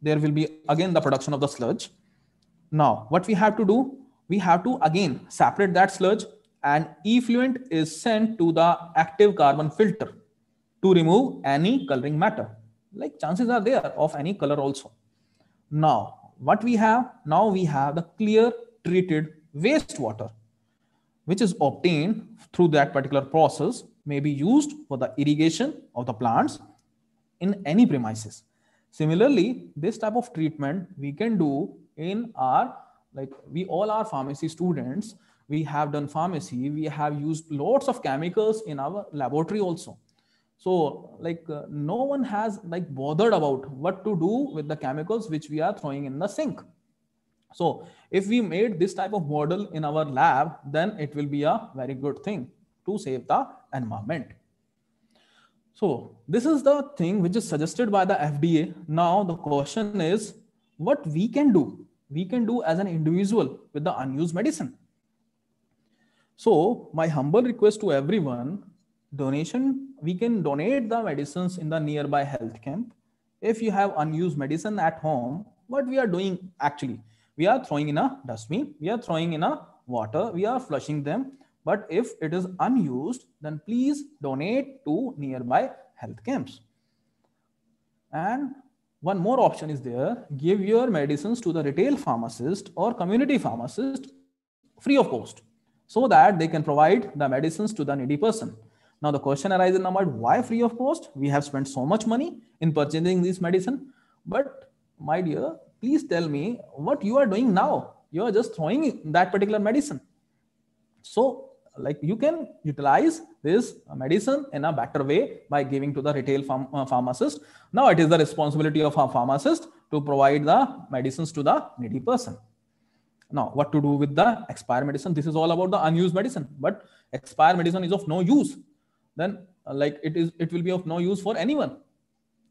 there will be again the production of the sludge. Now what we have to do we have to again separate that sludge and effluent is sent to the active carbon filter to remove any coloring matter. Like chances are there of any color also. Now what we have now we have the clear treated wastewater which is obtained through that particular process may be used for the irrigation of the plants in any premises. Similarly, this type of treatment we can do in our, like we all are pharmacy students, we have done pharmacy. We have used lots of chemicals in our laboratory also. So like uh, no one has like bothered about what to do with the chemicals which we are throwing in the sink. So if we made this type of model in our lab then it will be a very good thing to save the environment so this is the thing which is suggested by the fda now the question is what we can do we can do as an individual with the unused medicine so my humble request to everyone, donation, we can donate the medicines in the nearby health camp. If you have unused medicine at home, what we are doing actually, we are throwing in a dustbin, we are throwing in a water, we are flushing them. But if it is unused, then please donate to nearby health camps. And one more option is there, give your medicines to the retail pharmacist or community pharmacist free of cost so that they can provide the medicines to the needy person. Now the question arises in our mind, why free of cost? We have spent so much money in purchasing this medicine. But my dear, please tell me what you are doing now. You are just throwing that particular medicine. So like you can utilize this medicine in a better way by giving to the retail pharm- uh, pharmacist. Now it is the responsibility of a pharmacist to provide the medicines to the needy person. Now, what to do with the expired medicine? This is all about the unused medicine, but expired medicine is of no use. Then, uh, like it is, it will be of no use for anyone.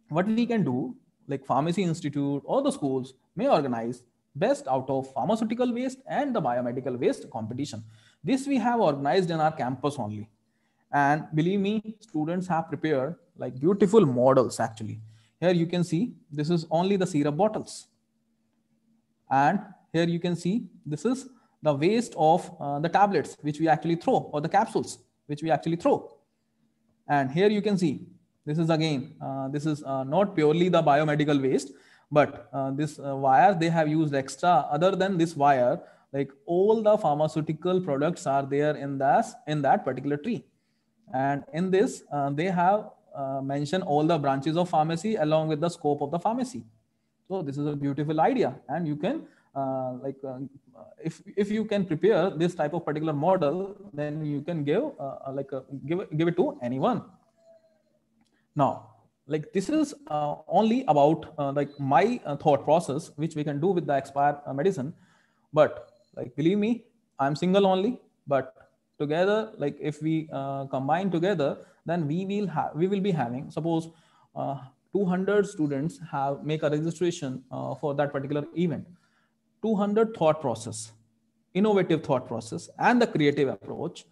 What we can do, like pharmacy institute or the schools may organize best out of pharmaceutical waste and the biomedical waste competition. This we have organized in our campus only. And believe me, students have prepared like beautiful models actually. Here you can see this is only the syrup bottles. And here you can see this is the waste of uh, the tablets which we actually throw or the capsules which we actually throw. And here you can see this is again, uh, this is uh, not purely the biomedical waste, but uh, this uh, wire they have used extra other than this wire, like all the pharmaceutical products are there in that, in that particular tree. And in this, uh, they have mentioned all the branches of pharmacy along with the scope of the pharmacy. So this is a beautiful idea and you can uh, like uh, if if you can prepare this type of particular model then you can give uh, like give give it to anyone now like this is uh, only about uh, like my uh, thought process which we can do with the expired medicine but like believe me i'm single only but together like if we combine together then we will have we will be having suppose 200 students have make a registration for that particular event. 200 thought process innovative thought process and the creative approach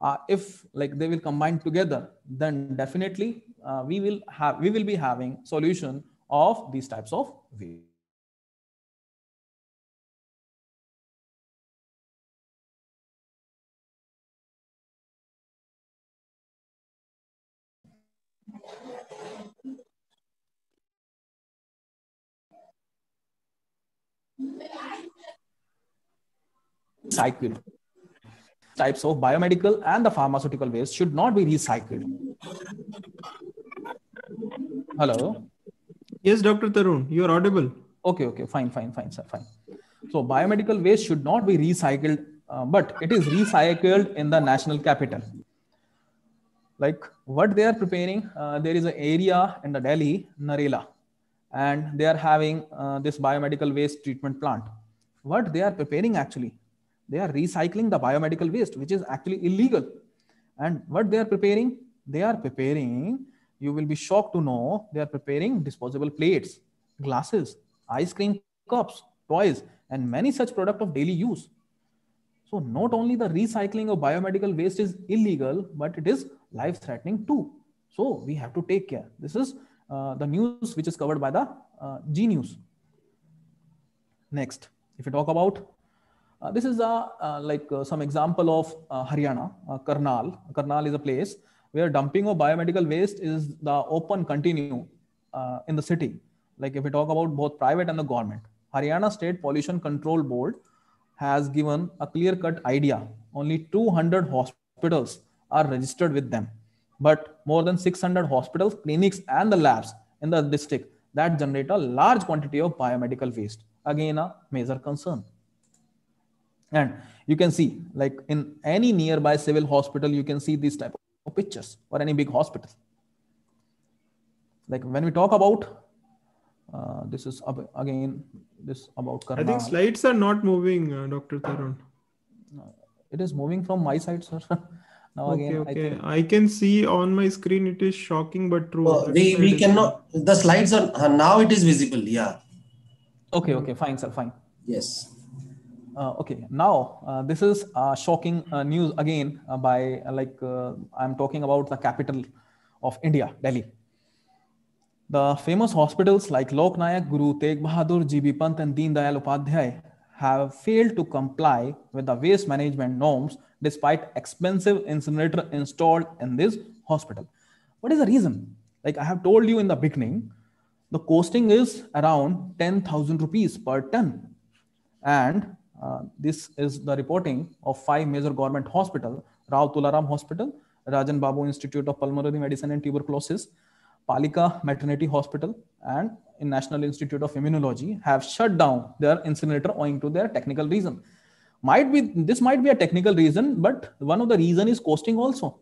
uh, if like they will combine together then definitely uh, we will have we will be having solution of these types of ways Cycled types of biomedical and the pharmaceutical waste should not be recycled. Hello. Yes, Dr. Tarun, you are audible. Okay, okay, fine, fine, fine, sir, fine. So biomedical waste should not be recycled, uh, but it is recycled in the national capital. Like what they are preparing, uh, there is an area in the Delhi, Narela, and they are having uh, this biomedical waste treatment plant. What they are preparing actually, they are recycling the biomedical waste, which is actually illegal. And what they are preparing, they are preparing, you will be shocked to know, they are preparing disposable plates, glasses, ice cream cups, toys, and many such product of daily use. So not only the recycling of biomedical waste is illegal, but it is life threatening too. So we have to take care. This is the news which is covered by the uh, Zee News. Next, if you talk about uh, this is a, uh, like uh, some example of Haryana, Karnal. Karnal is a place where dumping of biomedical waste is the open continue in the city. Like if we talk about both private and the government, Haryana State Pollution Control Board has given a clear cut idea. Only 200 hospitals are registered with them, but more than 600 hospitals, clinics, and the labs in the district that generate a large quantity of biomedical waste. Again, a major concern. And you can see like in any nearby civil hospital you can see these type of pictures or any big hospital like when we talk about uh, this is ab- again this about I think slides are not moving, uh, Dr. Tarun. it is moving from my side sir now Okay, again I okay. think I can see on my screen it is shocking but true. We side we cannot. The slides are uh, now. It is visible. Yeah. okay okay fine sir fine Yes. Uh, okay, now uh, this is uh, shocking uh, news again uh, by uh, like uh, I'm talking about the capital of India, Delhi. The famous hospitals like Lok Nayak, Guru Tegh Bahadur, GB Pant, and Deen Dayal Upadhyay have failed to comply with the waste management norms despite expensive incinerator installed in this hospital. What is the reason? Like I have told you in the beginning, the costing is around 10,000 rupees per ton and uh, this is the reporting of five major government hospital rao tularam hospital rajan babu institute of pulmonary medicine and tuberculosis palika maternity hospital and in national institute of immunology have shut down their incinerator owing to their technical reason. Might be this might be a technical reason but one of the reason is costing also.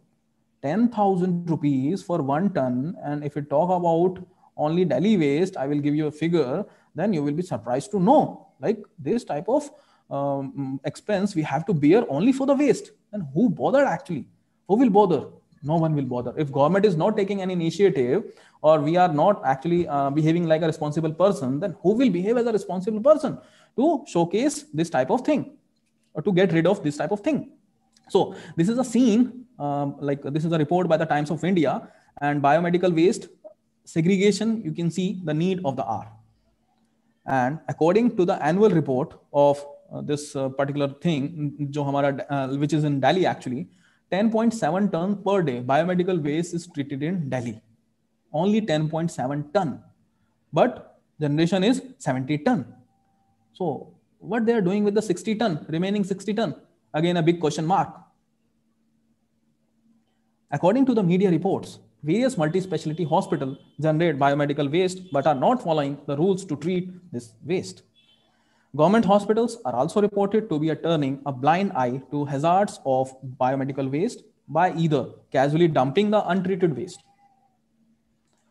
10000 rupees for one ton and if we talk about only delhi waste i will give you a figure then you will be surprised to know like this type of um, expense we have to bear only for the waste. And who bothered actually? Who will bother no one will bother if government is not taking any initiative or we are not actually uh, behaving like a responsible person then who will behave as a responsible person to showcase this type of thing or to get rid of this type of thing so this is a scene, um, like this is a report by the Times of India and biomedical waste segregation. You can see the need of the hour. And according to the annual report of uh, this uh, particular thing, jo hamara, uh, which is in Delhi actually, 10.7 ton per day biomedical waste is treated in Delhi. Only 10.7 ton, but generation is 70 ton. So what they are doing with the 60 ton, remaining 60 ton? Again, a big question mark. According to the media reports, various multi-specialty hospitals generate biomedical waste but are not following the rules to treat this waste. Government hospitals are also reported to be turning a blind eye to hazards of biomedical waste by either casually dumping the untreated waste.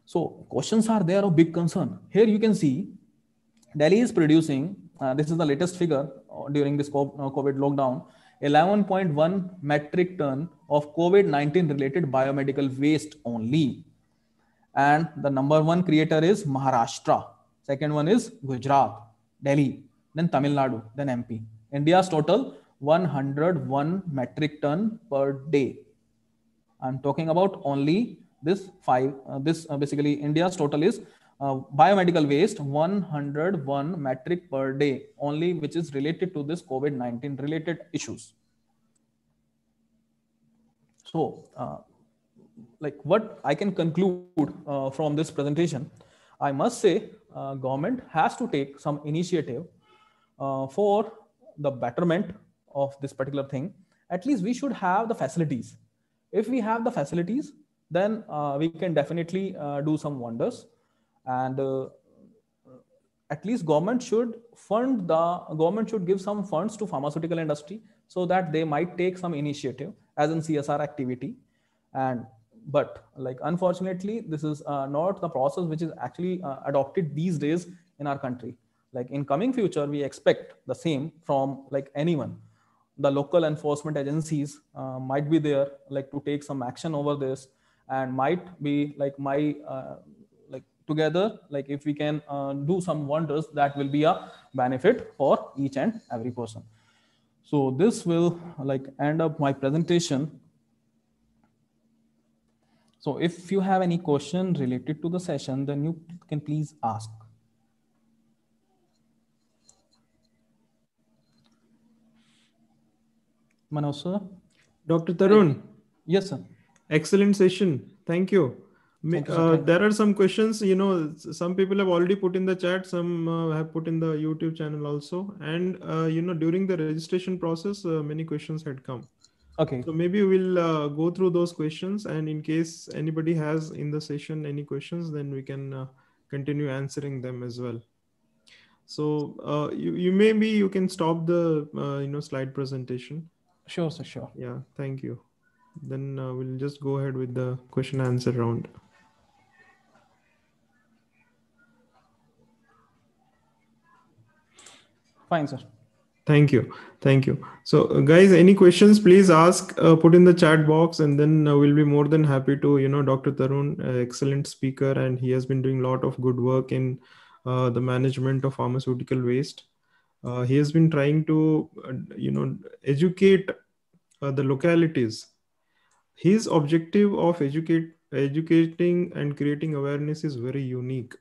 So questions are there of big concern. Here you can see Delhi is producing, uh, this is the latest figure uh, during this COVID lockdown, 11.1 metric ton of COVID-19 related biomedical waste only. And the number one creator is Maharashtra. Second one is Gujarat, Delhi, then Tamil Nadu, then MP. India's total 101 metric ton per day. I'm talking about only this five, uh, this uh, basically India's total is uh, biomedical waste 101 metric per day only which is related to this covid-19 related issues so uh, like what i can conclude uh, from this presentation i must say uh, government has to take some initiative for the betterment of this particular thing at least we should have the facilities. If we have the facilities then we can definitely do some wonders. And uh, at least government should fund the government should give some funds to pharmaceutical industry so that they might take some initiative as in csr activity. And but like unfortunately this is uh, not the process which is actually uh, adopted these days in our country like in coming future we expect the same from like anyone. The local enforcement agencies might be there like to take some action over this and might be like my like together like if we can uh, do some wonders that will be a benefit for each and every person. So this will like end up my presentation. So if you have any question related to the session then you can please ask Manoj Dr. Tarun. Yes, sir. Excellent session. Thank you. Thank you, uh, there are some questions you know some people have already put in the chat some uh, have put in the youtube channel also and uh, you know during the registration process uh, many questions had come Okay. so maybe we'll uh, go through those questions and in case anybody has in the session any questions then we can uh, continue answering them as well So uh, you, you maybe you can stop the uh, you know slide presentation. Sure, sir, sure. Yeah, thank you. Then uh, we'll just go ahead with the question answer round. Fine, sir. Thank you. Thank you. So, uh, guys, any questions, please ask, uh, put in the chat box, and then uh, we'll be more than happy to, you know, Dr. Tarun, uh, excellent speaker, and he has been doing a lot of good work in uh, the management of pharmaceutical waste. Uh, he has been trying to, you know, educate the localities. His objective of educate, educating and creating awareness is very unique.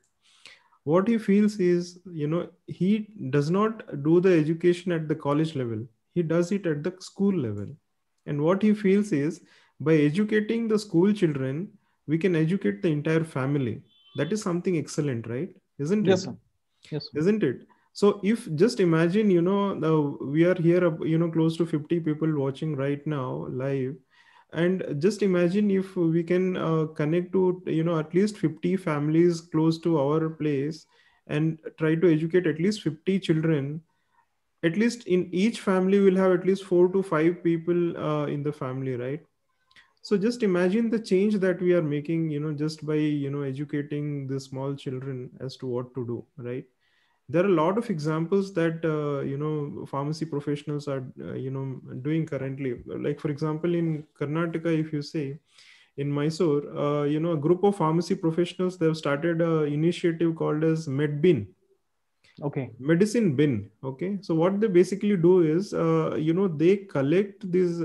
What he feels is you know he does not do the education at the college level. He does it at the school level. And what he feels is by educating the school children we can educate the entire family. That is something excellent right? Isn't yes, it sir. yes sir. isn't it so if just imagine you know uh, we are here you know close to 50 people watching right now live. And just imagine if we can uh, connect to you know at least 50 families close to our place and try to educate at least 50 children. At least in each family we'll have at least four to five people uh, in the family right? So just imagine the change that we are making you know just by you know educating the small children as to what to do right there are a lot of examples that uh, you know pharmacy professionals are uh, you know doing currently. Like for example in karnataka if you say in mysore uh, you know a group of pharmacy professionals they have started an initiative called as medbin. Okay. Medicine bin okay? So what they basically do is uh, you know they collect these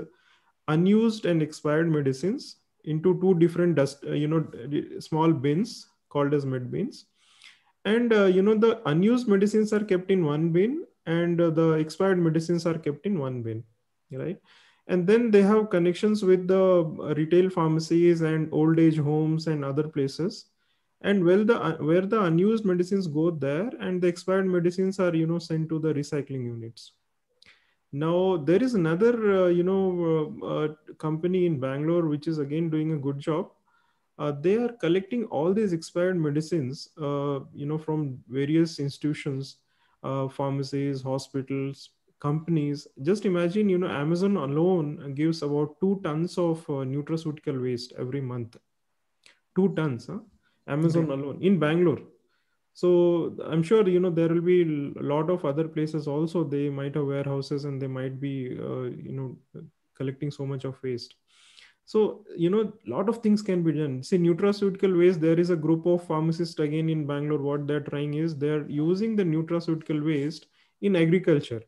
unused and expired medicines into two different dust uh, you know small bins called as med bins and uh, you know the unused medicines are kept in one bin and uh, the expired medicines are kept in one bin right? And then they have connections with the uh, retail pharmacies and old age homes and other places. And well the uh, where the unused medicines go there and the expired medicines are you know sent to the recycling units. Now there is another uh, you know uh, company in bangalore which is again doing a good job uh, they are collecting all these expired medicines, uh, you know, from various institutions, uh, pharmacies, hospitals, companies. Just imagine, you know, Amazon alone gives about two tons of uh, nutraceutical waste every month. Two tons, huh? Amazon alone in Bangalore. So I'm sure, you know, there will be a lot of other places also. They might have warehouses and they might be, uh, you know, collecting so much of waste so, you know, a lot of things can be done. See, nutraceutical waste, there is a group of pharmacists again in Bangalore. What they're trying is they're using the nutraceutical waste in agriculture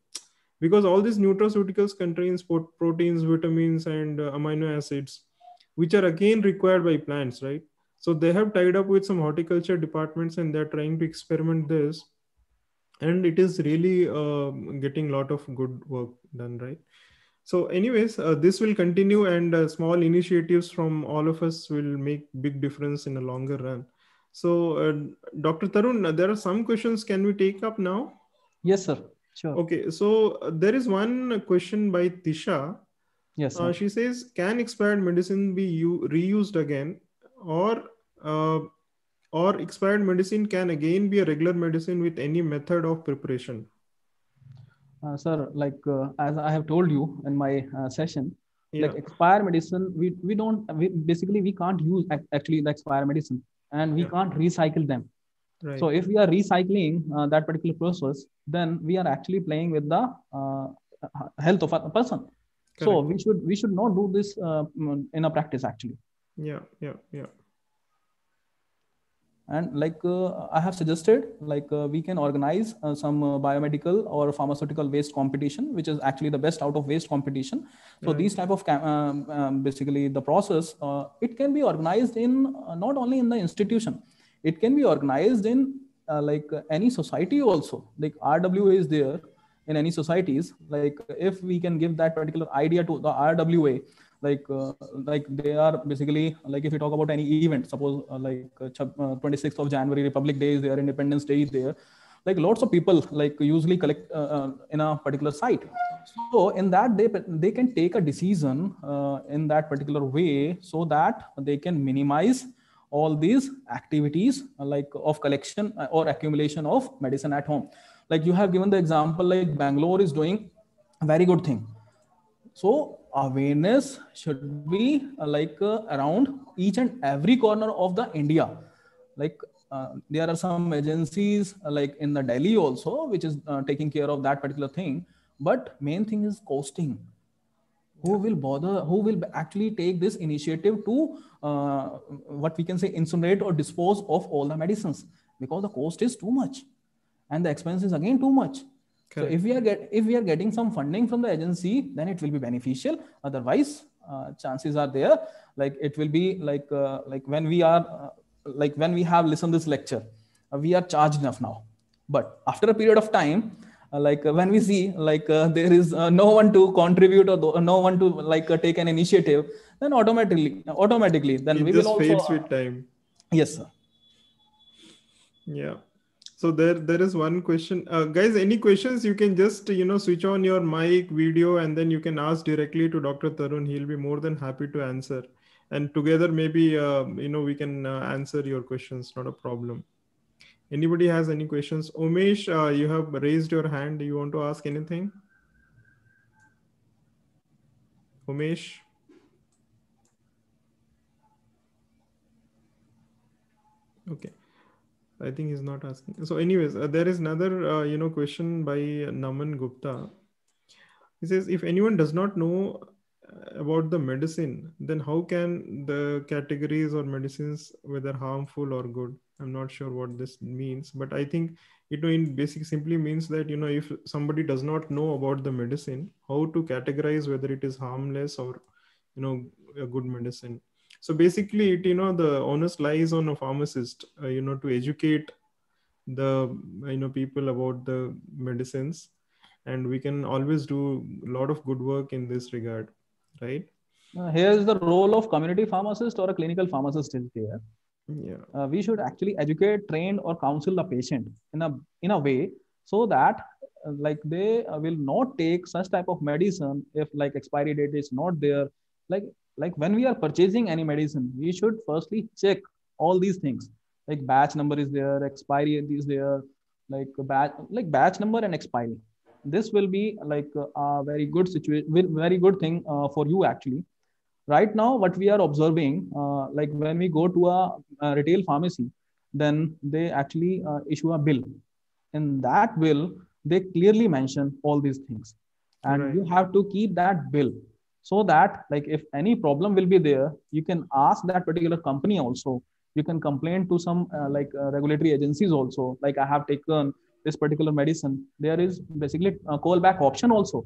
because all these nutraceuticals contains proteins, vitamins, and uh, amino acids, which are again required by plants, right? So they have tied up with some horticulture departments and they're trying to experiment this. And it is really uh, getting a lot of good work done, right? So anyways uh, this will continue and uh, small initiatives from all of us will make big difference in a longer run. So uh, dr tarun uh, there are some questions. Can we take up now? Yes sir. Sure. Okay. So uh, there is one question by tisha. Yes uh, she says can expired medicine be u- reused again? Or or expired medicine can again be a regular medicine with any method of preparation sir, like uh, as I have told you in my uh, session, yeah. like expire medicine, we, we don't, we, basically we can't use actually the expire medicine and we yeah. can't recycle them. Right. So if we are recycling uh, that particular process, then we are actually playing with the uh, health of a person. Correct. So we should we should not do this uh, in a practice actually. Yeah, yeah, yeah and like uh, i have suggested like uh, we can organize uh, some uh, biomedical or pharmaceutical waste competition which is actually the best out of waste competition. So right. these type of um, um, basically the process uh, it can be organized in uh, not only in the institution it can be organized in like any society also. Like rwa is there in any societies. Like if we can give that particular idea to the rwa like uh, like they are basically like if you talk about any event suppose uh, like uh, 26th uh, of january republic day is there independence day is there like lots of people like usually collect uh, uh, in a particular site. So in that they they can take a decision in that particular way so that they can minimize all these activities like of collection or accumulation of medicine at home. Like you have given the example like bangalore is doing a very good thing. So awareness should be uh, like uh, around each and every corner of the india. Like uh, there are some agencies uh, like in the delhi also which is uh, taking care of that particular thing. But main thing is costing. Who will bother who will actually take this initiative to what we can say incinerate or dispose of all the medicines? Because the cost is too much. And the expense is again too much so if we are get if we are getting some funding from the agency then it will be beneficial. Otherwise uh, chances are there like it will be like uh, like when we are uh, like when we have listened this lecture uh, we are charged enough now. But after a period of time uh, like uh, when we see like uh, there is uh, no one to contribute or no one to like uh, take an initiative then automatically automatically then it we will also fades with time. Yes sir. Yeah so there there is one question. Uh, guys any questions? You can just you know switch on your mic video and then you can ask directly to dr tarun. He'll be more than happy to answer. And together maybe uh, you know we can uh, answer your questions. Not a problem. Anybody has any questions? Omesh uh, you have raised your hand. You want to ask anything? Omesh? Okay I think he's not asking. So, anyways, uh, there is another, uh, you know, question by Naman Gupta. He says, if anyone does not know uh, about the medicine, then how can the categories or medicines whether harmful or good? I'm not sure what this means, but I think it in basic simply means that you know if somebody does not know about the medicine, how to categorize whether it is harmless or you know a good medicine so basically it you know the onus lies on a pharmacist uh, you know to educate the you know people about the medicines. And we can always do a lot of good work in this regard right? Uh, here is the role of community pharmacist or a clinical pharmacist is here. Yeah. Uh, we should actually educate train or counsel the patient in a in a way so that uh, like they will not take such type of medicine if like expiry date is not there. Like like when we are purchasing any medicine we should firstly check all these things. Like batch number is there expiry is there like batch like batch number and expiry. This will be like a very good situation very good thing uh, for you actually. Right now what we are observing uh, like when we go to a, a retail pharmacy then they actually uh, issue a bill. In that bill they clearly mention all these things. And Right. you have to keep that bill so that like if any problem will be there you can ask that particular company also. You can complain to some uh, like uh, regulatory agencies also. Like i have taken this particular medicine. There is basically a callback option also.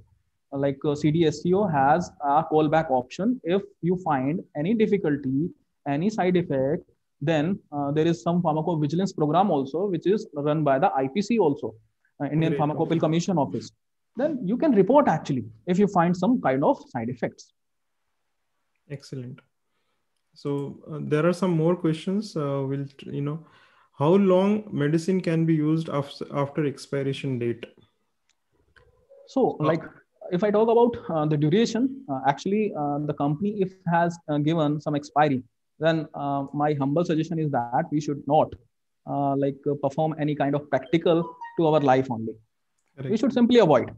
Uh, like uh, cdsco has a callback option. If you find any difficulty any side effect then uh, there is some pharmacovigilance program also which is run by the ipc also uh, indian Great. pharmacopoeia commission office then you can report actually if you find some kind of side effects. Excellent. So uh, there are some more questions uh, we'll you know how long medicine can be used after, after expiration date? So Uh, like if i talk about uh, the duration uh, actually uh, the company if has uh, given some expiry then uh, my humble suggestion is that we should not uh, like perform any kind of practical to our life only we should simply avoid.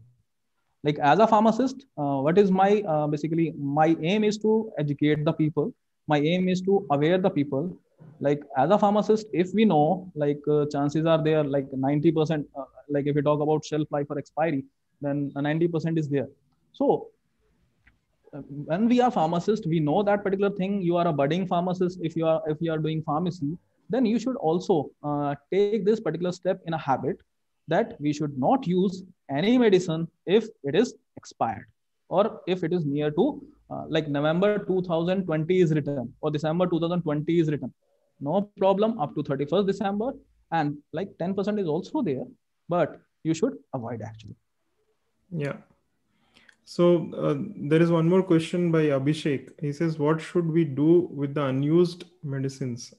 Like as a pharmacist uh, what is my uh, basically my aim is to educate the people. My aim is to aware the people. Like as a pharmacist if we know like uh, chances are there like 90% uh, like if we talk about shelf life or expiry then uh, 90% is there. So uh, when we are pharmacist we know that particular thing. You are a budding pharmacist if you are if you are doing pharmacy. Then you should also uh, take this particular step in a habit that we should not use any medicine if it is expired or if it is near to uh, like november 2020 is written or december 2020 is written no problem up to 31st december and like 10% is also there but you should avoid actually Yeah. So uh, there is one more question by Abhishek. He says, "What should we do with the unused medicines?"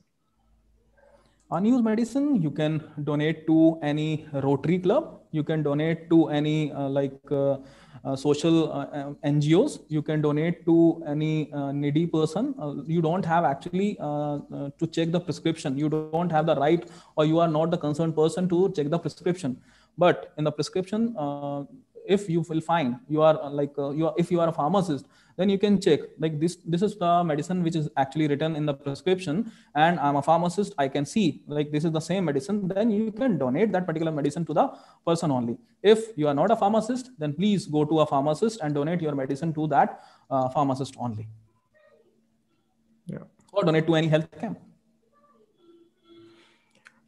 Unused medicine you can donate to any rotary club. You can donate to any uh, like uh, uh, social uh, um, ngos you can donate to any uh, needy person. Uh, you don't have actually uh, uh, to check the prescription. You don't have the right or you are not the concerned person to check the prescription. But in the prescription uh, if you will find you are uh, like uh, you are, if you are a pharmacist then you can check like this this is the medicine which is actually written in the prescription and i'm a pharmacist i can see like this is the same medicine then you can donate that particular medicine to the person only. If you are not a pharmacist then please go to a pharmacist and donate your medicine to that uh, pharmacist only. Yeah. Or donate to any health camp.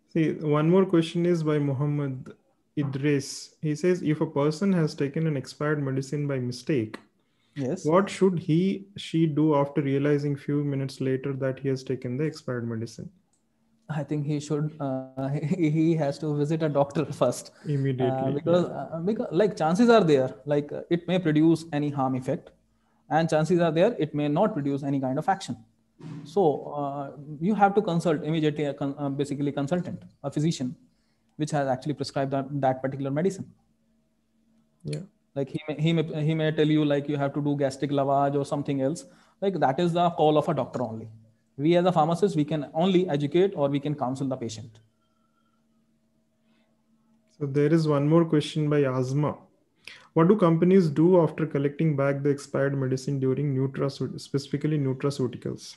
See one more question is by muhammad idris he says if a person has taken an expired medicine by mistake yes. what should he she do after realizing few minutes later that he has taken the expired medicine? I think he should uh, he, he has to visit a doctor first. Immediately uh, because, uh, because like chances are there like uh, it may produce any harm effect and chances are there it may not produce any kind of action. So uh, you have to consult immediately a con- uh, basically consultant a physician which has actually prescribed that, that particular medicine. Yeah. Like he may, he may he may tell you like you have to do gastric lavage or something else. Like that is the call of a doctor only. We as a pharmacist we can only educate or we can counsel the patient. So there is one more question by Azma. What do companies do after collecting back the expired medicine during nutraceut- specifically nutraceuticals?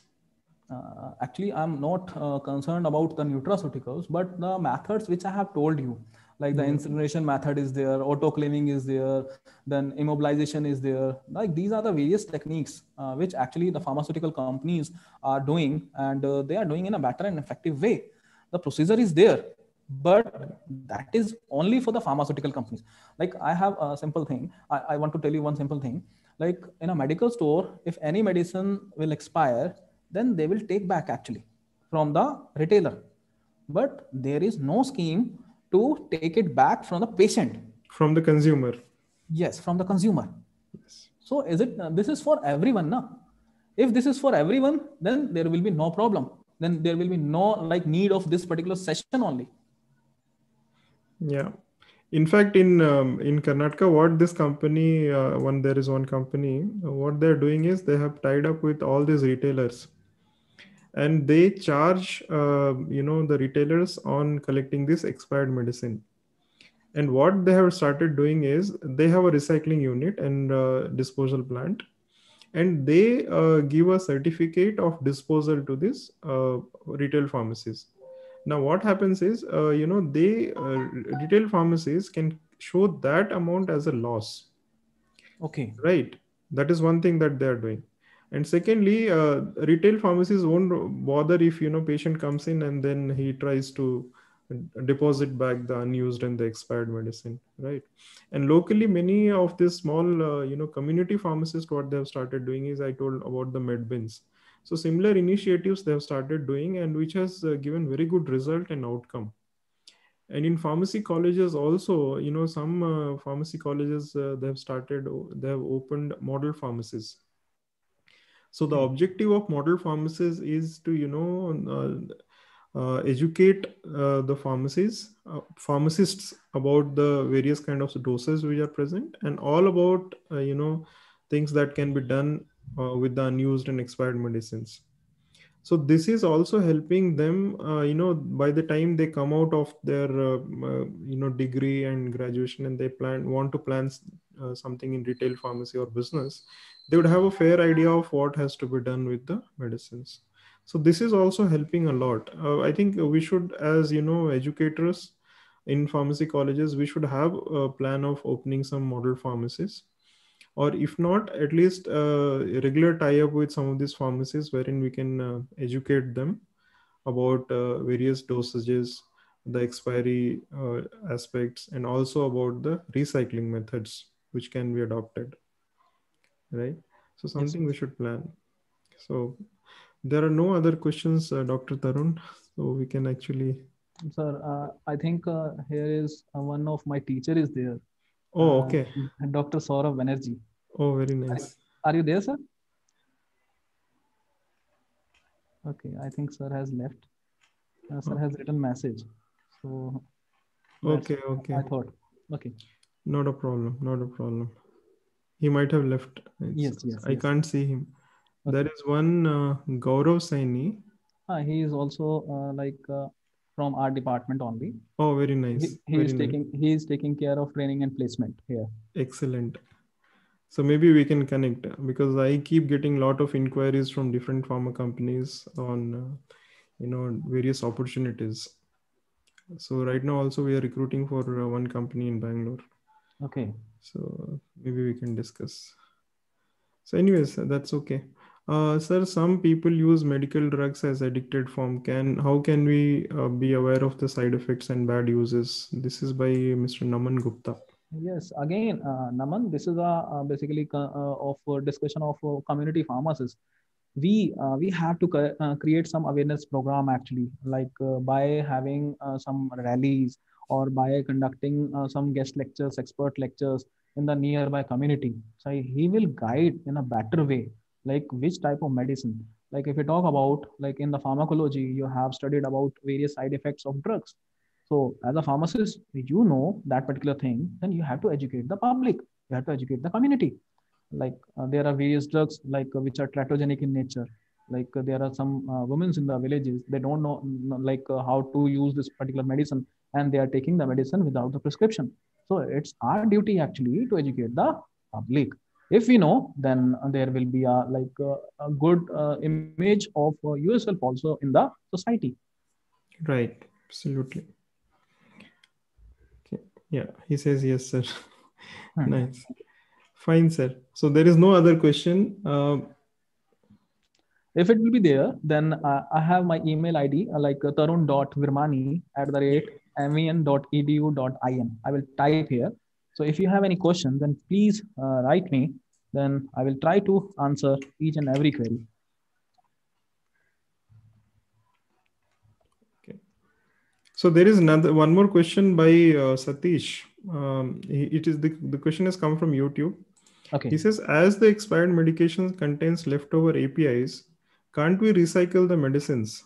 Uh, actually, I'm not uh, concerned about the nutraceuticals, but the methods which I have told you, like the Mhm. incineration method is there autoclaving is there then immobilization is there. Like these are the various techniques uh, which actually the pharmaceutical companies are doing and uh, they are doing in a better and effective way. The procedure is there but that is only for the pharmaceutical companies. Like i have a simple thing. I, I want to tell you one simple thing. Like in a medical store if any medicine will expire then they will take back actually from the retailer. But there is no scheme to take it back from the patient. From the consumer. yes from the consumer. So is it this is for everyone na? if this is for everyone then there will be no problem. Then there will be no like need of this particular session only. Yeah. In fact, in um, in Karnataka, what this company, uh, one there is one company, what they're doing is they have tied up with all these retailers, and they charge, uh, you know, the retailers on collecting this expired medicine. And what they have started doing is they have a recycling unit and uh, disposal plant, and they uh, give a certificate of disposal to this uh, retail pharmacies. Now what happens is uh, you know they uh, retail pharmacies can show that amount as a loss. Okay. Right. That is one thing that they are doing and secondly uh, retail pharmacies won't bother if you know patient comes in and then he tries to deposit back the unused and the expired medicine right? And locally many of these small uh, you know community pharmacists what they have started doing is i told about the med bins. So similar initiatives they have started doing and which has uh, given very good result and outcome. And in pharmacy colleges also you know some uh, pharmacy colleges uh, they have started they have opened model pharmacies so the objective of model pharmacies is to you know uh, uh, educate uh, the pharmacies uh, pharmacists about the various kind of doses which are present and all about uh, you know things that can be done uh, with the unused and expired medicines. So this is also helping them you know by the time they come out of their you know degree and graduation and they plan want to plan something in retail pharmacy or business they would have a fair idea of what has to be done with the medicines. So this is also helping a lot. Uh, i think we should as you know educators in pharmacy colleges we should have a plan of opening some model pharmacies. Or if not at least a regular tie up with some of these pharmacies wherein we can uh, educate them about uh, various dosages the expiry uh, aspects and also about the recycling methods which can be adopted right? So something we should plan. So there are no other questions uh, dr tarun. So we can actually sir uh, i think uh, here is uh, one of my teacher is there. Oh Uh, okay. dr saurav banerjee. Oh very nice. Are you there sir? Okay i think sir has left. Uh, sir has written message. So okay okay. i thought. Okay. Not a problem not a problem he might have left It's- Yes, yes, i yes. can't see him Okay. there is one uh, gaurav saini Ah, he is also uh, like uh, from our department only. Oh, very nice. He, he very is nice. taking he is taking care of training and placement here. Excellent. So maybe we can connect because I keep getting a lot of inquiries from different pharma companies on, uh, you know, various opportunities. So right now also we are recruiting for uh, one company in Bangalore. Okay. So maybe we can discuss. So anyways, that's okay. Uh, sir, some people use medical drugs as addicted form. Can how can we uh, be aware of the side effects and bad uses? This is by Mr. Naman Gupta. Yes, again, uh, Naman, this is a basically uh, of uh, discussion of uh, community pharmacists. We uh, we have to uh, create some awareness program actually, like uh, by having uh, some rallies or by conducting uh, some guest lectures, expert lectures in the nearby community. So he will guide in a better way, like which type of medicine. Like if you talk about like in the pharmacology, you have studied about various side effects of drugs so as a pharmacist, you know that particular thing, then you have to educate the public. You have to educate the community. Like uh, there are various drugs like uh, which are teratogenic in nature. Like uh, there are some uh, women in the villages, they don't know like uh, how to use this particular medicine and they are taking the medicine without the prescription. So it's our duty actually to educate the public. If we know, then there will be a like uh, a good uh, image of uh, yourself also in the society. Right. Absolutely. Okay. Yeah. He says yes, sir. Hmm. nice. Fine, sir. So there is no other question. Uh, if it will be there then uh, i have my email id uh, like uh, tarun.virmani at the rate men.edu.in i will type here so if you have any questions, then please uh, write me then i will try to answer each and every query Okay. So there is another one more question by uh, Satish. Um, it is the, the question has come from YouTube. okay He says, as the expired medication contains leftover APIs, can't we recycle the medicines?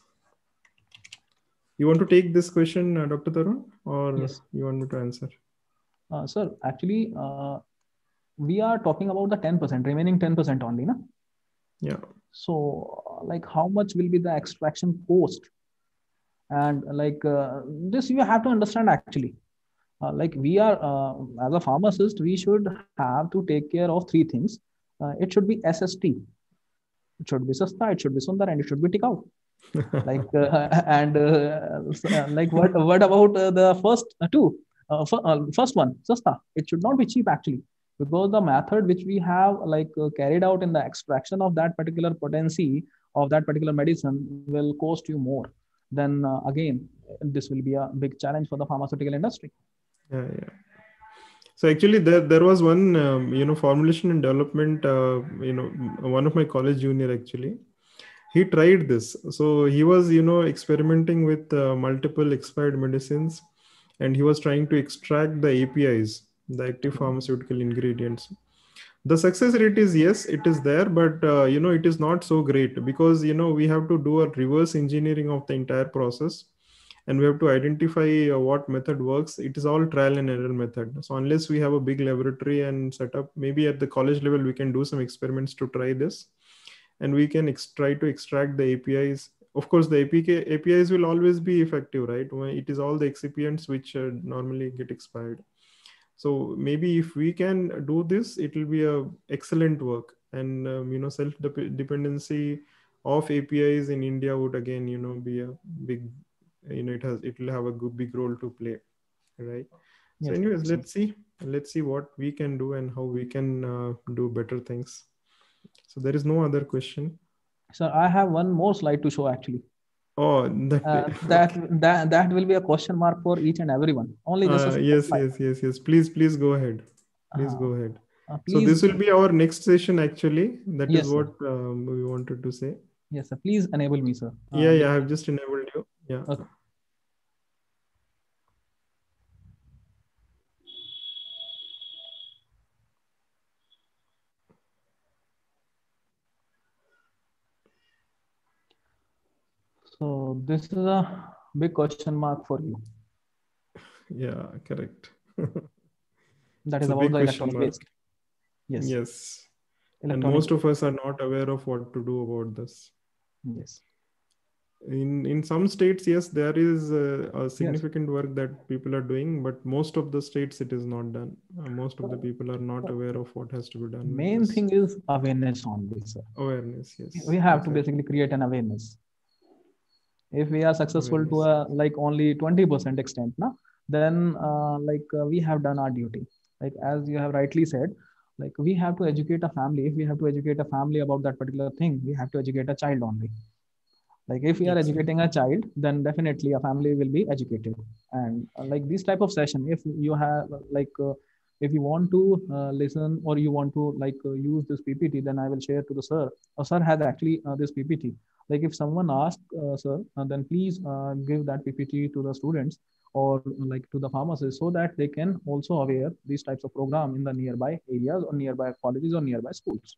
You want to take this question, uh, Dr. Tarun, or Yes. you want me to answer? uh, sir actually uh, we are talking about the 10% remaining 10% only na? Yeah. so uh, like how much will be the extraction cost and like uh, this you have to understand actually uh, like we are uh, as a pharmacist we should have to take care of three things uh, it should be sst it should be sasta it should be sundar and it should be tikau like uh, and uh, uh, like what what about the first two fir- first one sasta it should not be cheap actually because the method which we have like uh, carried out in the extraction of that particular potency of that particular medicine will cost you more then uh, again this will be a big challenge for the pharmaceutical industry Yeah, yeah. So actually, there there was one um, you know formulation and development. Uh, you know, one of my college junior actually, he tried this. So he was you know experimenting with uh, multiple expired medicines, and he was trying to extract the APIs, the active pharmaceutical ingredients. The success rate is yes, it is there, but uh, you know it is not so great because you know we have to do a reverse engineering of the entire process and we have to identify uh, what method works it is all trial and error method so unless we have a big laboratory and setup maybe at the college level we can do some experiments to try this and we can ex- try to extract the apis of course the APK, apis will always be effective right? When it is all the excipients which uh, normally get expired. So maybe if we can do this it will be a excellent work. And um, you know self dependency of apis in india would again you know be a big you know it has it will have a good big role to play right? So anyways let's see. Let's see what we can do and how we can uh, do better things so there is no other question. So i have one more slide to show actually. Oh that, uh, that that that will be a question mark for each and everyone only a uh, yes slide. yes yes yes. Please please go ahead. Please Uh, go ahead. uh, so this will be our next session actually. That is Yes, sir. what um, we wanted to say. Yes sir. Please enable me sir. Yeah yeah i have just enabled you. Yeah. Okay. So this is a big question mark for you. yeah correct That is about the electronic waste. Yes. yes and most of us are not aware of what to do about this Yes. in in some states yes there is a, a significant yes. work that people are doing but most of the states it is not done uh, most of the people are not aware of what has to be done main thing is awareness only sir awareness yes we have exactly. to basically create an awareness if we are successful to a like only 20% extent now then uh, like uh, we have done our duty. Like as you have rightly said like we have to educate a family. If we have to educate a family about that particular thing we have to educate a child only. Like if we are educating a child then definitely a family will be educated. And uh, like this type of session if you have like uh, if you want to uh, listen or you want to like uh, use this ppt then i will share to the sir. Uh, sir has actually uh, this ppt like if someone asks uh, sir uh, then please uh, give that ppt to the students or like to the pharmacists so that they can also aware these types of program in the nearby areas or nearby colleges or nearby schools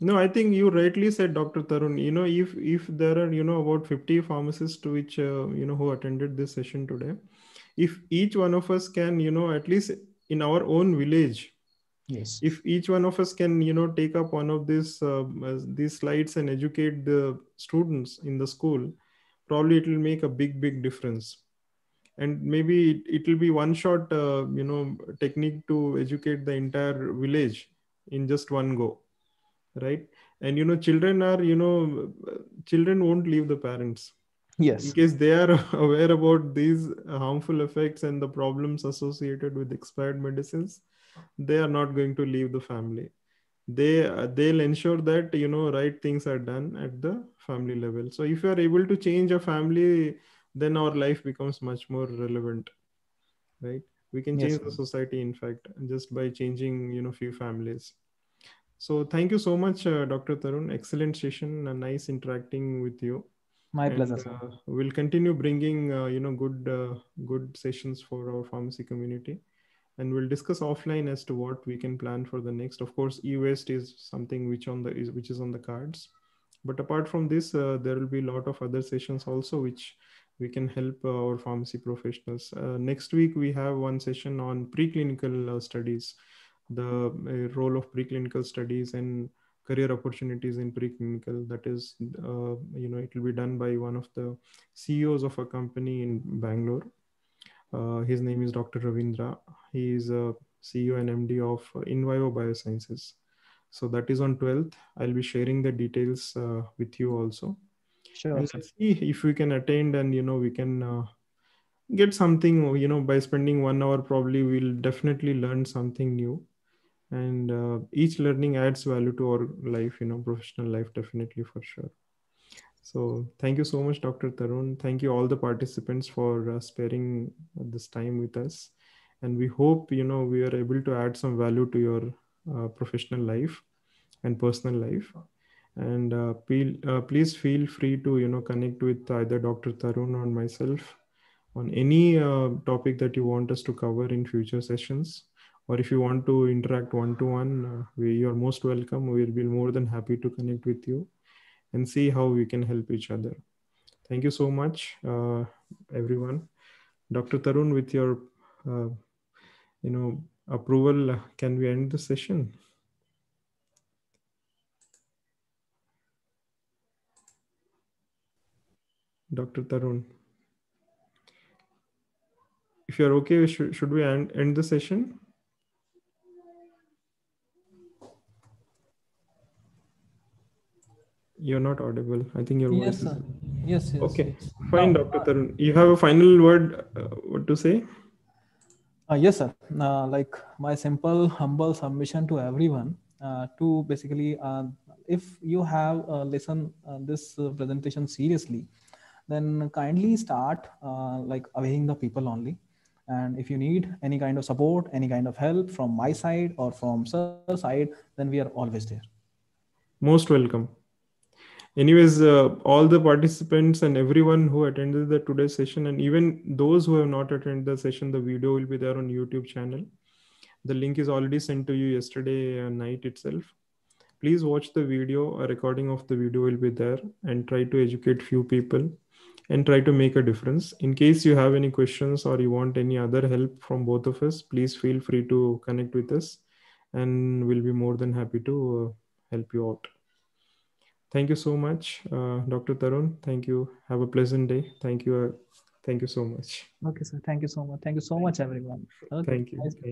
no, I think you rightly said, Dr. Tarun. You know, if if there are you know about 50 pharmacists which uh, you know who attended this session today, if each one of us can you know at least in our own village, yes, if each one of us can you know take up one of these uh, these slides and educate the students in the school, probably it will make a big big difference. And maybe it, it will be one shot uh, you know technique to educate the entire village in just one go right? And you know children are you know children won't leave the parents. Yes. In case they are aware about these harmful effects and the problems associated with expired medicines they are not going to leave the family they they'll ensure that you know right things are done at the family level so if you are able to change a family then our life becomes much more relevant right we can change yes, the society in fact just by changing you know few families so thank you so much, uh, Dr. Tarun. Excellent session. and nice interacting with you. My and, pleasure. Uh, we'll continue bringing uh, you know good uh, good sessions for our pharmacy community, and we'll discuss offline as to what we can plan for the next. Of course, e-waste is something which on the is which is on the cards. But apart from this, uh, there will be a lot of other sessions also which we can help our pharmacy professionals. Uh, next week we have one session on preclinical studies the uh, role of preclinical studies and career opportunities in preclinical that is uh, you know it will be done by one of the ceos of a company in bangalore uh, his name is dr ravindra. He is a ceo and md of invivo biosciences. So that is on 12th i'll be sharing the details uh, with you also. Sure. And let's see if we can attend and you know we can uh, get something you know by spending one hour probably we'll definitely learn something new. And uh, each learning adds value to our life you know professional life definitely for sure so thank you so much dr tarun. Thank you all the participants for uh, sparing this time with us. And we hope you know we are able to add some value to your uh, professional life and personal life. And uh, please, uh, please feel free to you know connect with either dr tarun or myself on any uh, topic that you want us to cover in future sessions. Or if you want to interact one to one, you are most welcome. We'll be more than happy to connect with you and see how we can help each other. Thank you so much, uh, everyone. Dr. Tarun, with your, uh, you know, approval, can we end the session? Dr. Tarun. If you're okay, should, should we end, end the session? You're not audible. I think your yes, voice. Sir. Yes, yes. Okay, fine, no, Dr. Uh, Tarun. You have a final word. Uh, what to say? Uh, yes, sir. Uh, like my simple, humble submission to everyone uh, to basically, uh, if you have uh, listened uh, this uh, presentation seriously, then kindly start uh, like awaiting the people only. And if you need any kind of support, any kind of help from my side or from sir side, then we are always there. Most welcome anyways uh, all the participants and everyone who attended the today's session and even those who have not attended the session the video will be there on youtube channel. The link is already sent to you yesterday night itself. Please watch the video. A recording of the video will be there and try to educate few people and try to make a difference. In case you have any questions or you want any other help from both of us please feel free to connect with us and we'll be more than happy to uh, help you out thank you so much, uh, Dr. Tarun. Thank you. Have a pleasant day. Thank you. Uh, thank you so much. Okay, sir. Thank you so much. Thank you so much, everyone. Okay. Thank you. Nice Thank